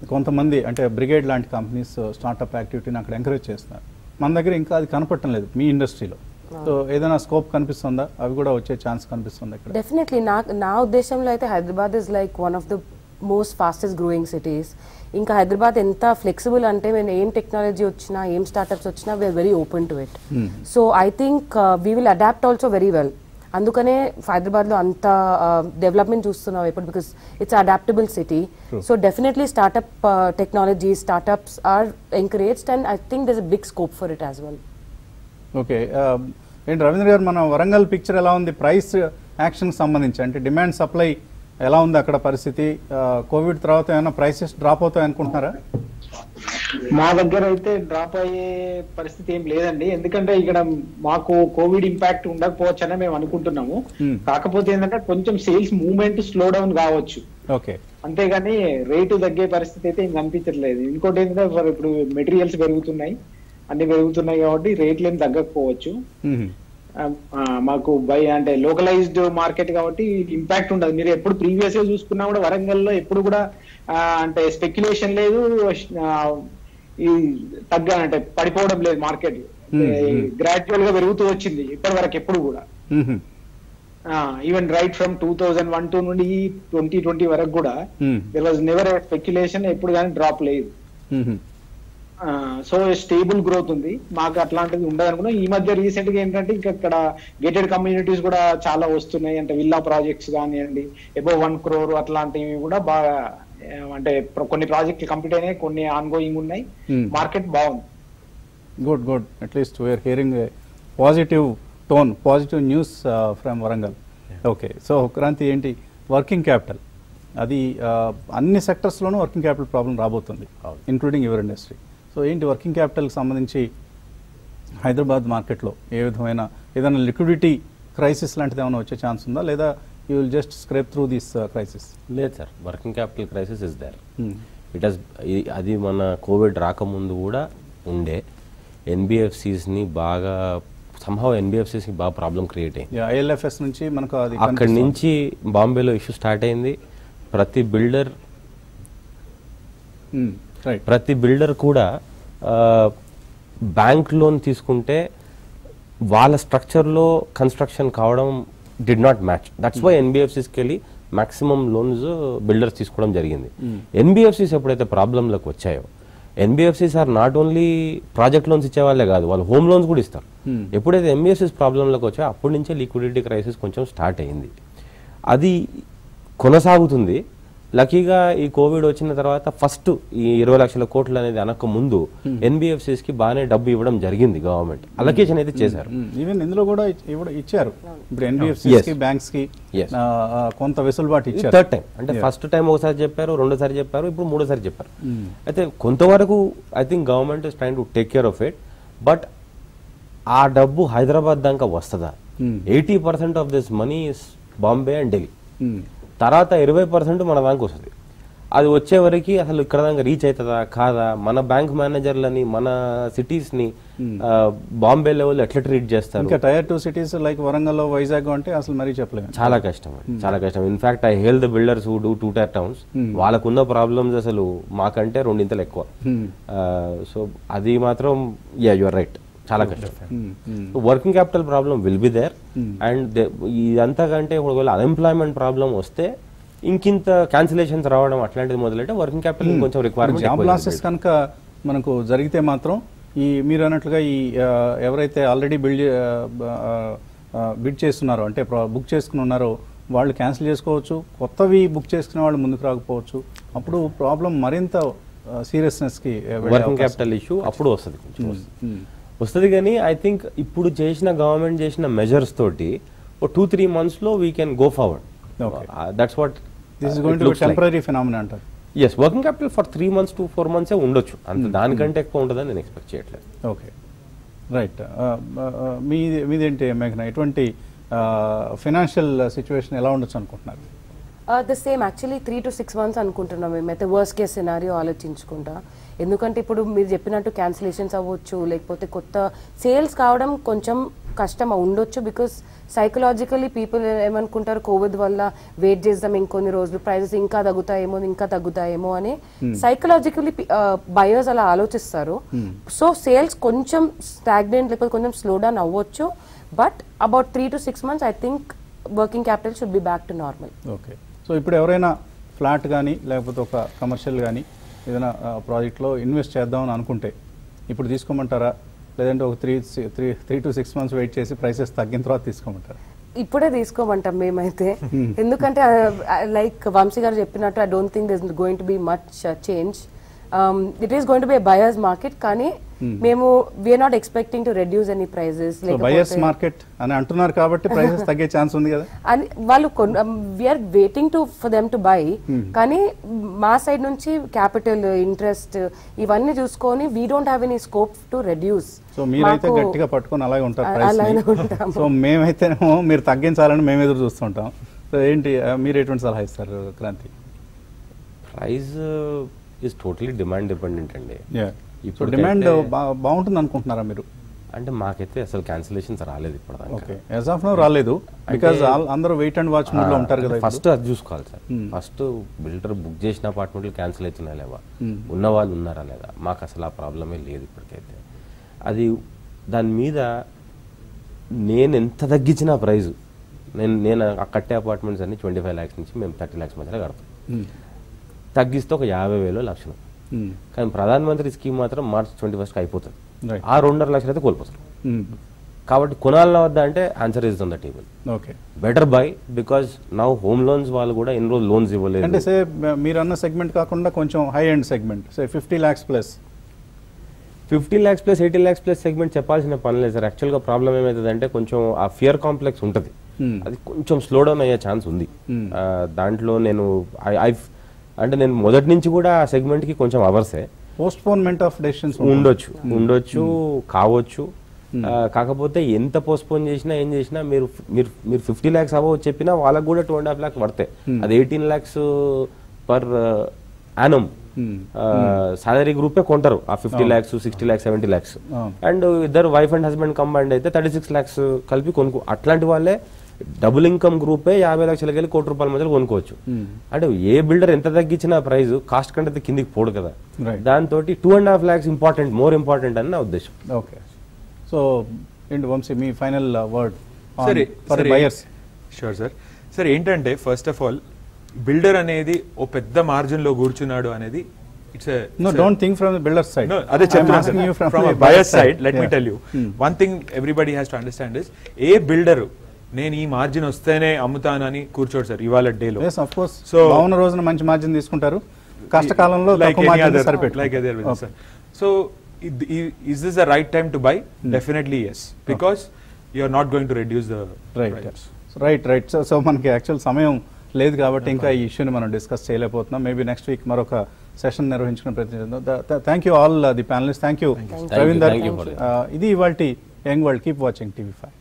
కొంతమంది అంటే బ్రిగేడ్ లాంటి కంపెనీస్ స్టార్టప్ యాక్టివిటీని అక్కడ ఎంకరేజ్ చేస్తున్నారు. మన దగ్గర ఇంకా అది కనపడటం లేదు మీ ఇండస్ట్రీలో. సో ఏదైనా స్కోప్ కనిపిస్తుందా? అవి కూడా వచ్చే ఛాన్స్ కనిపిస్తుంది ఇక్కడ. డెఫినెట్లీ నా నా ఉద్దేశంలో అయితే Hyderabad is like one of the most fastest growing cities ఇంకా హైదరాబాద్ ఎంత ఫ్లెక్సిబుల్ అంటే మేము ఏం టెక్నాలజీ వచ్చినా ఏం స్టార్టప్స్ వచ్చినా we're very open to it so I think we will adapt also very well అందుకనే హైదరాబాద్లో అంత డెవలప్మెంట్ చూస్తున్నాం ఇప్పుడు because it's adaptable city so definitely startup technology startups are encouraged and I think there is big scope for it as well okay ఏంటి రవీంద్ర గారు మన వరంగల్ పిక్చర్ ఎలా ఉంది? ప్రైస్ యాక్షన్ సంబంధించి అంటే డిమాండ్ సప్లై ఎలా ఉంది అక్కడ పరిస్థితి? కోవిడ్ తర్వాత ఏమైనా ప్రైసెస్ డ్రాప్ అవుతాయి అనుకుంటున్నారా? మా దగ్గర అయితే డ్రాప్ అయ్యే పరిస్థితి ఏం లేదండి. ఎందుకంటే ఇక్కడ మాకు కోవిడ్ ఇంపాక్ట్ ఉండకపోవచ్చు అని మేము అనుకుంటున్నాము. Hmm. కాకపోతే ఏంటంటే కొంచెం సేల్స్ మూవ్మెంట్ స్లో డౌన్ కావచ్చు. ఓకే అంతేగాని రేటు తగ్గే పరిస్థితి అయితే కనిపించట్లేదు ఇంకోటి ఏంటంటే ఇప్పుడు మెటీరియల్స్ పెరుగుతున్నాయి. అన్ని పెరుగుతున్నాయి కాబట్టి రేట్లు ఏం తగ్గకపోవచ్చు. ఆ, మాకు బై అంటే లోకలైజ్డ్ మార్కెట్ కాబట్టి ఇంపాక్ట్ ఉండదు. మీరు ఎప్పుడు ప్రీవియస్గా చూసుకున్నా కూడా వరంగల్లో ఎప్పుడు కూడా అంటే స్పెక్యులేషన్ లేదు ఈ తగ్గ అంటే పడిపోవడం లేదు మార్కెట్. గ్రాడ్యువల్గా పెరుగుతూ వచ్చింది ఇప్పటి వరకు ఎప్పుడు కూడా. Even right from two thousand one two నుండి ట్వంటీ ట్వంటీ వరకు కూడా. దెర్ వాజ్ నెవర్ స్పెక్యులేషన్ ఎప్పుడు కానీ డ్రాప్ లేదు. సో స్టేబుల్ గ్రోత్ ఉంది మాకు అట్లాంటిది ఉండదు అనుకున్నాం ఈ మధ్య రీసెంట్గా ఏంటంటే ఇంకా ఇక్కడ గేటెడ్ కమ్యూనిటీస్ కూడా చాలా వస్తున్నాయి అంటే విల్లా ప్రాజెక్ట్స్ కానివ్వండి ఎబో వన్ క్రోర్ అట్లాంటివి కూడా బాగా అంటే కొన్ని ప్రాజెక్టులు కంప్లీట్ అయినాయి కొన్ని ఆన్ గోయింగ్ ఉన్నాయి. Hmm. మార్కెట్ బాగుంది. Good good at least we're hearing positive tone positive news from Warangal okay so Kranti ఏంటి? వర్కింగ్ క్యాపిటల్ అది అన్ని సెక్టర్స్లోనూ వర్కింగ్ క్యాపిటల్ ప్రాబ్లం రాబోతుంది. ఇంక్లూడింగ్ యువర్ ఇండస్ట్రీ సో ఏంటి వర్కింగ్ క్యాపిటల్కి సంబంధించి హైదరాబాద్ మార్కెట్లో ఏ విధమైన ఏదైనా లిక్విడిటీ క్రైసిస్ లాంటిది ఏమైనా వచ్చే ఛాన్స్ ఉందా? లేదా you will just scrape through this crisis లేదు sir. Working capital crisis is there it has అది మన కోవిడ్ రాకముందు కూడా ఉండే. ఎన్బిఎఫ్సిస్ని బాగా సంహవ్ ఎన్బిఎఫ్సిస్కి బాగా ప్రాబ్లం క్రియేట్ అయింది. ఐఎల్ఎఫ్ఎస్ నుంచి మనకు అది అక్కడి. నుంచి బాంబేలో ఇష్యూ స్టార్ట్ అయింది. ప్రతి బిల్డర్ Hmm. ప్రతి బిల్డర్ కూడా బ్యాంక్ లోన్ తీసుకుంటే వాళ్ళ స్ట్రక్చర్లో కన్స్ట్రక్షన్ కావడం did not match that's why ఎన్బిఎఫ్సిస్కి వెళ్ళి మాక్సిమం లోన్స్ బిల్డర్స్ తీసుకోవడం జరిగింది. ఎన్బిఎఫ్సిస్ ఎప్పుడైతే ప్రాబ్లంలోకి వచ్చాయో NBFCs are not only project loans ఇచ్చేవాళ్ళే కాదు వాళ్ళు హోమ్ లోన్స్ కూడా ఇస్తారు. Hmm. ఎప్పుడైతే ఎన్బిఎఫ్సిస్ ప్రాబ్లంలోకి వచ్చాయో అప్పటి నుంచే లిక్విడిటీ క్రైసిస్ కొంచెం స్టార్ట్ అయింది. అది కొనసాగుతుంది. లక్కీగా ఈ కోవిడ్ వచ్చిన తర్వాత ఫస్ట్ ఈ ఇరవై లక్షల కోట్లు అనేది అనక ముందు ఎన్బిఎఫ్సిస్కి బాగానే డబ్బు ఇవ్వడం జరిగింది గవర్నమెంట్. అలొకేషన్ అయితే చేశారు. ఈవెన్ ఇందులో కూడా ఇచ్- ఇవ్వడ- ఇచ్చారు. ఇప్పుడు ఎన్బిఎఫ్సిస్. కి బ్యాంక్స్కి కొంత వెసులుబాటు ఇచ్చారు. థర్డ్ టైం అంటే ఫస్ట్ టైం ఒకసారి చెప్పారు రెండోసారి చెప్పారు ఇప్పుడు మూడోసారి చెప్పారు. అయితే కొంతవరకు I think government is trying to take care of it but ఆ డబ్బు హైదరాబాద్ దాకా వస్తుందా? Hmm. Eighty percent of this money is Bombay and Delhi. Hmm. తర్వాత ఇరవై పర్సెంట్ మన దానికి వస్తుంది. అది వచ్చే వరకు అసలు ఇక్కడ దాకా రీచ్ అవుతుందా కాదా? మన బ్యాంక్ మేనేజర్లని మన సిటీస్ని బాంబే లెవెల్ ఎట్లా ట్రీట్ చేస్తారు? ఇంకా tier two cities like Warangal Vizag అంటే అసలు మరీ చెప్పలేము. చాలా కష్టం అండి. చాలా కష్టం. In fact I help the builders who do two tier towns వాళ్ళకున్న ప్రాబ్లమ్స్ అసలు మాకంటే రెండింతలు ఎక్కువ. సో అది మాత్రం యా యువర్ రైట్ చాలా కష్టం. Working capital problem will be there and ఇదంతా కంటే ఒకవేళ అన్ఎంప్లాయ్మెంట్ ప్రాబ్లం వస్తే ఇంకింత క్యాన్సిలేషన్స్ రావడం అట్లాంటిది మొదలైతే వర్కింగ్ క్యాపిటల్ కొంచెం జాబ్ రిక్వైర్మెంట్ లాసెస్ కనుక మనకు జరిగితే మాత్రం ఈ మీరు అన్నట్లుగా ఈ ఎవరైతే ఆల్రెడీ బిల్డ్ బిడ్ చేస్తున్నారో అంటే బుక్ చేసుకుని ఉన్నారో వాళ్ళు క్యాన్సిల్ చేసుకోవచ్చు. కొత్తవి బుక్ చేసుకునే వాళ్ళు ముందుకు రాకపోవచ్చు. అప్పుడు ప్రాబ్లం మరింత సీరియస్నెస్కి వర్కింగ్ క్యాపిటల్ ఇష్యూ అప్పుడు వస్తుంది కొంచెం వస్తుంది. కానీ ఐ థింక్ ఇప్పుడు చేసిన గవర్నమెంట్ చేసిన మెజర్స్ తోటి ఓ టూ త్రీ మంత్స్లో we can go forward Okay. That's what this is going to temporary phenomena అంటారు. Yes working capital for three months to four months ఉండొచ్చు. అంత దానికంటే ఎక్కువ ఉంటుందని నేను ఎక్స్పెక్ట్ చేయట్లేదు. ఓకే రైట్ మీది మీదేంటి మేఘన? ఎటువంటి ఫినాన్షియల్ సిచ్యువేషన్ ఎలా ఉండొచ్చు అనుకుంటున్నారు? The same actually three to six months అనుకుంటున్నాం మేమైతే వర్స్ట్ కేస్ సినారియో ఆలోచించుకుంటా. ఎందుకంటే ఇప్పుడు మీరు చెప్పినట్టు క్యాన్సిలేషన్స్ అవ్వచ్చు లేకపోతే కొత్త సేల్స్ కావడం కొంచెం కష్టం ఉండొచ్చు బికాస్ సైకలాజికలీ పీపుల్ ఏమనుకుంటారు కోవిడ్ వల్ల వెయిట్ చేద్దాం ఇంకొన్ని రోజులు ప్రైజెస్ ఇంకా తగ్గుతాయేమో ఇంకా తగ్గుతాయేమో అని సైకలాజికలీ బయర్స్ అలా ఆలోచిస్తారు. సో సేల్స్ కొంచెం స్టాగ్నెంట్ లేకపోతే కొంచెం స్లో డౌన్ అవ్వచ్చు. But about three to six months I think working capital should be back to normal okay so ఇప్పుడు ఎవరైనా ఫ్లాట్ కానీ లేకపోతే ఒక కమర్షియల్ కానీ ఏదైనా ప్రాజెక్ట్లో ఇన్వెస్ట్ చేద్దామని అనుకుంటే ఇప్పుడు తీసుకోమంటారా? లేదంటే ఒక three three three to six months wait చేసి ప్రైసెస్ తగ్గిన తర్వాత తీసుకోమంటారా? ఇప్పుడే తీసుకోమంటాం మేమైతే. ఎందుకంటే లైక్ వంశీ గారు చెప్పినట్టు I don't think this going to be much change it is going to be buyers market కానీ మేము we're not expecting to reduce any prices buyers market అని అంటున్నారు కాబట్టి ప్రైసెస్ తగ్గే ఛాన్స్ ఉంది కదా? అని వాళ్ళు we're waiting to for them to buy కానీ మా సైడ్ నుంచి క్యాపిటల్ ఇంట్రెస్ట్ ఇవన్నీ చూసుకొని we don't have any scope to reduce so మీరైతే గట్టిగా పట్టుకొని అలాగే ఉంటారు. సో మేమైతేనేమో మీరు తగ్గించాలని మేము ఎదురు చూస్తుంటాం. సో ఏంటి మీరు ఎటువంటి సలహా ఇస్తారు Kranthi? Price is totally demand dependent అండి. ఇప్పటికైతే- డిమాండ్ బాగుంటుంది అనుకుంటున్నారా మీరు? అంటే మాకైతే అసలు క్యాన్సిలేషన్స్ రాలేదు ఇప్పుడు ఓకే యాజ్ ఆఫ్ నో రాలేదు. బికాజ్ అందరూ వెయిట్ అండ్ వాచ్ మూడ్లో ఉంటారు కదా ఇప్పుడు. ఫస్ట్ అది చూసుకోవాలి సార్. ఫస్ట్ బిల్డర్ బుక్ చేసిన అపార్ట్మెంట్లు క్యాన్సిల్ అవుతున్నాయా లేవా? ఉన్న వాళ్ళు ఉన్నారా లేదా? మాకు అసలు ఆ ప్రాబ్లమే లేదు ఇప్పటికైతే. అది దాని మీద నేను ఎంత తగ్గించిన ప్రైస్ నేను నేను ఆ కట్టే అపార్ట్మెంట్స్ అన్ని ట్వంటీ ఫైవ్ ల్యాక్స్ నుంచి మేము థర్టీ ల్యాక్స్ మధ్యలో కడతాం. Hmm. తగ్గిస్తే ఒక యాభై వేలు లక్షలు. కానీ ప్రధానమంత్రి స్కీమ్ మాత్రం మార్చ్ ట్వంటీ ఫస్ట్కి అయిపోతుంది. ఆ రెండున్నర లక్షలు అయితే కోల్పోతారు. కాబట్టి కొనాలన్న వద్దా అంటే answer is on the table. Okay. Better buy because now home loans వాళ్ళు కూడా ఎన్ని రోజులు లోన్స్ అంటే ఇవ్వలేదు సే మీరు అన్న సెగ్మెంట్ కాకుండా కొంచెం high end segment say fifty lakhs plus. Fifty lakhs plus eighty lakhs plus segment చెప్పాల్సిన పని లేదు సార్. యాక్చువల్గా ప్రాబ్లం ఏమవుతుంది అంటే కొంచెం ఆ ఫియర్ కాంప్లెక్స్ ఉంటుంది. అది కొంచెం స్లో డౌన్ అయ్యే ఛాన్స్ ఉంది. దాంట్లో నేను ఐ- ఐ అంటే నేను మొదటి నుంచి కూడా ఆ సెగ్మెంట్కి కొంచెం అవర్సే పోస్ట్ పోన్మెంట్ ఆఫ్ డెసిషన్స్ ఉండొచ్చు ఉండొచ్చు కావచ్చు. ఆ, కాకపోతే ఎంత పోస్ట్పోన్ చేసినా ఏం చేసినా మీరు మీరు మీరు ఫిఫ్టీ ల్యాక్స్ అవ్వ చెప్పినా వాళ్ళకి కూడా టూ అండ్ హాఫ్ ల్యాక్స్ పడతాయి అది eighteen lakhs per annum salary గ్రూపే కొంటారు. ఆ fifty lakhs sixty lakhs seventy lakhs. And ఇద్దరు వైఫ్ అండ్ హస్బెండ్ కంబైండ్ అయితే థర్టీ సిక్స్ ల్యాక్స్ కలిపి కొనుక్కో. అట్లాంటి వాళ్ళే డబుల్ ఇన్కమ్ గ్రూపే యాభై లక్షలకి వెళ్ళి కోటి రూపాయల మధ్యలో కొనుక్కోవచ్చు. అంటే ఏ బిల్డర్ ఎంత తగ్గించిన ప్రైస్ కాస్ట్ కంటే కిందికి పోడు కదా. దాంతో two and half lakhs important more important అని నా ఉద్దేశం. ఓకే సో ఏంటి వంశీ మీ ఫైనల్ వర్డ్ సరే ఫర్ సరే. బయర్స్ షూర్ సార్ సార్ ఏంటంటే ఫస్ట్ ఆఫ్ ఆల్ బిల్డర్ అనేది ఓ పెద్ద మార్జిన్లో కూర్చున్నాడు అనేది it's no don't think from the builder side అదే చెప్తున్నాను from buyer side let me tell you one thing everybody has to understand is a builder నేను ఈ మార్జిన్ వస్తేనే అమ్ముతానని కూర్చోడు సార్ ఇవాళ డేలో ఎస్ So- బాగున్న రోజున మంచి మార్జిన్ తీసుకుంటారు. కష్టకాలంలో i- i- is this the right time to buy? Definitely yes, because you are not going to reduce the right. Right right so so మనకి యాక్చువల్ సమయం లేదు కాబట్టి ఇంకా ఈ ఇష్యూని మనం డిస్కస్ చేయలేకపోతున్నాం. మేబీ నెక్స్ట్ వీక్ మరొక సెషన్ నిర్వహించుకునే ప్రయత్నం thank you all the panelist thank you. Ravinder. ఇది ఇవాళ young world. Keep watching TV five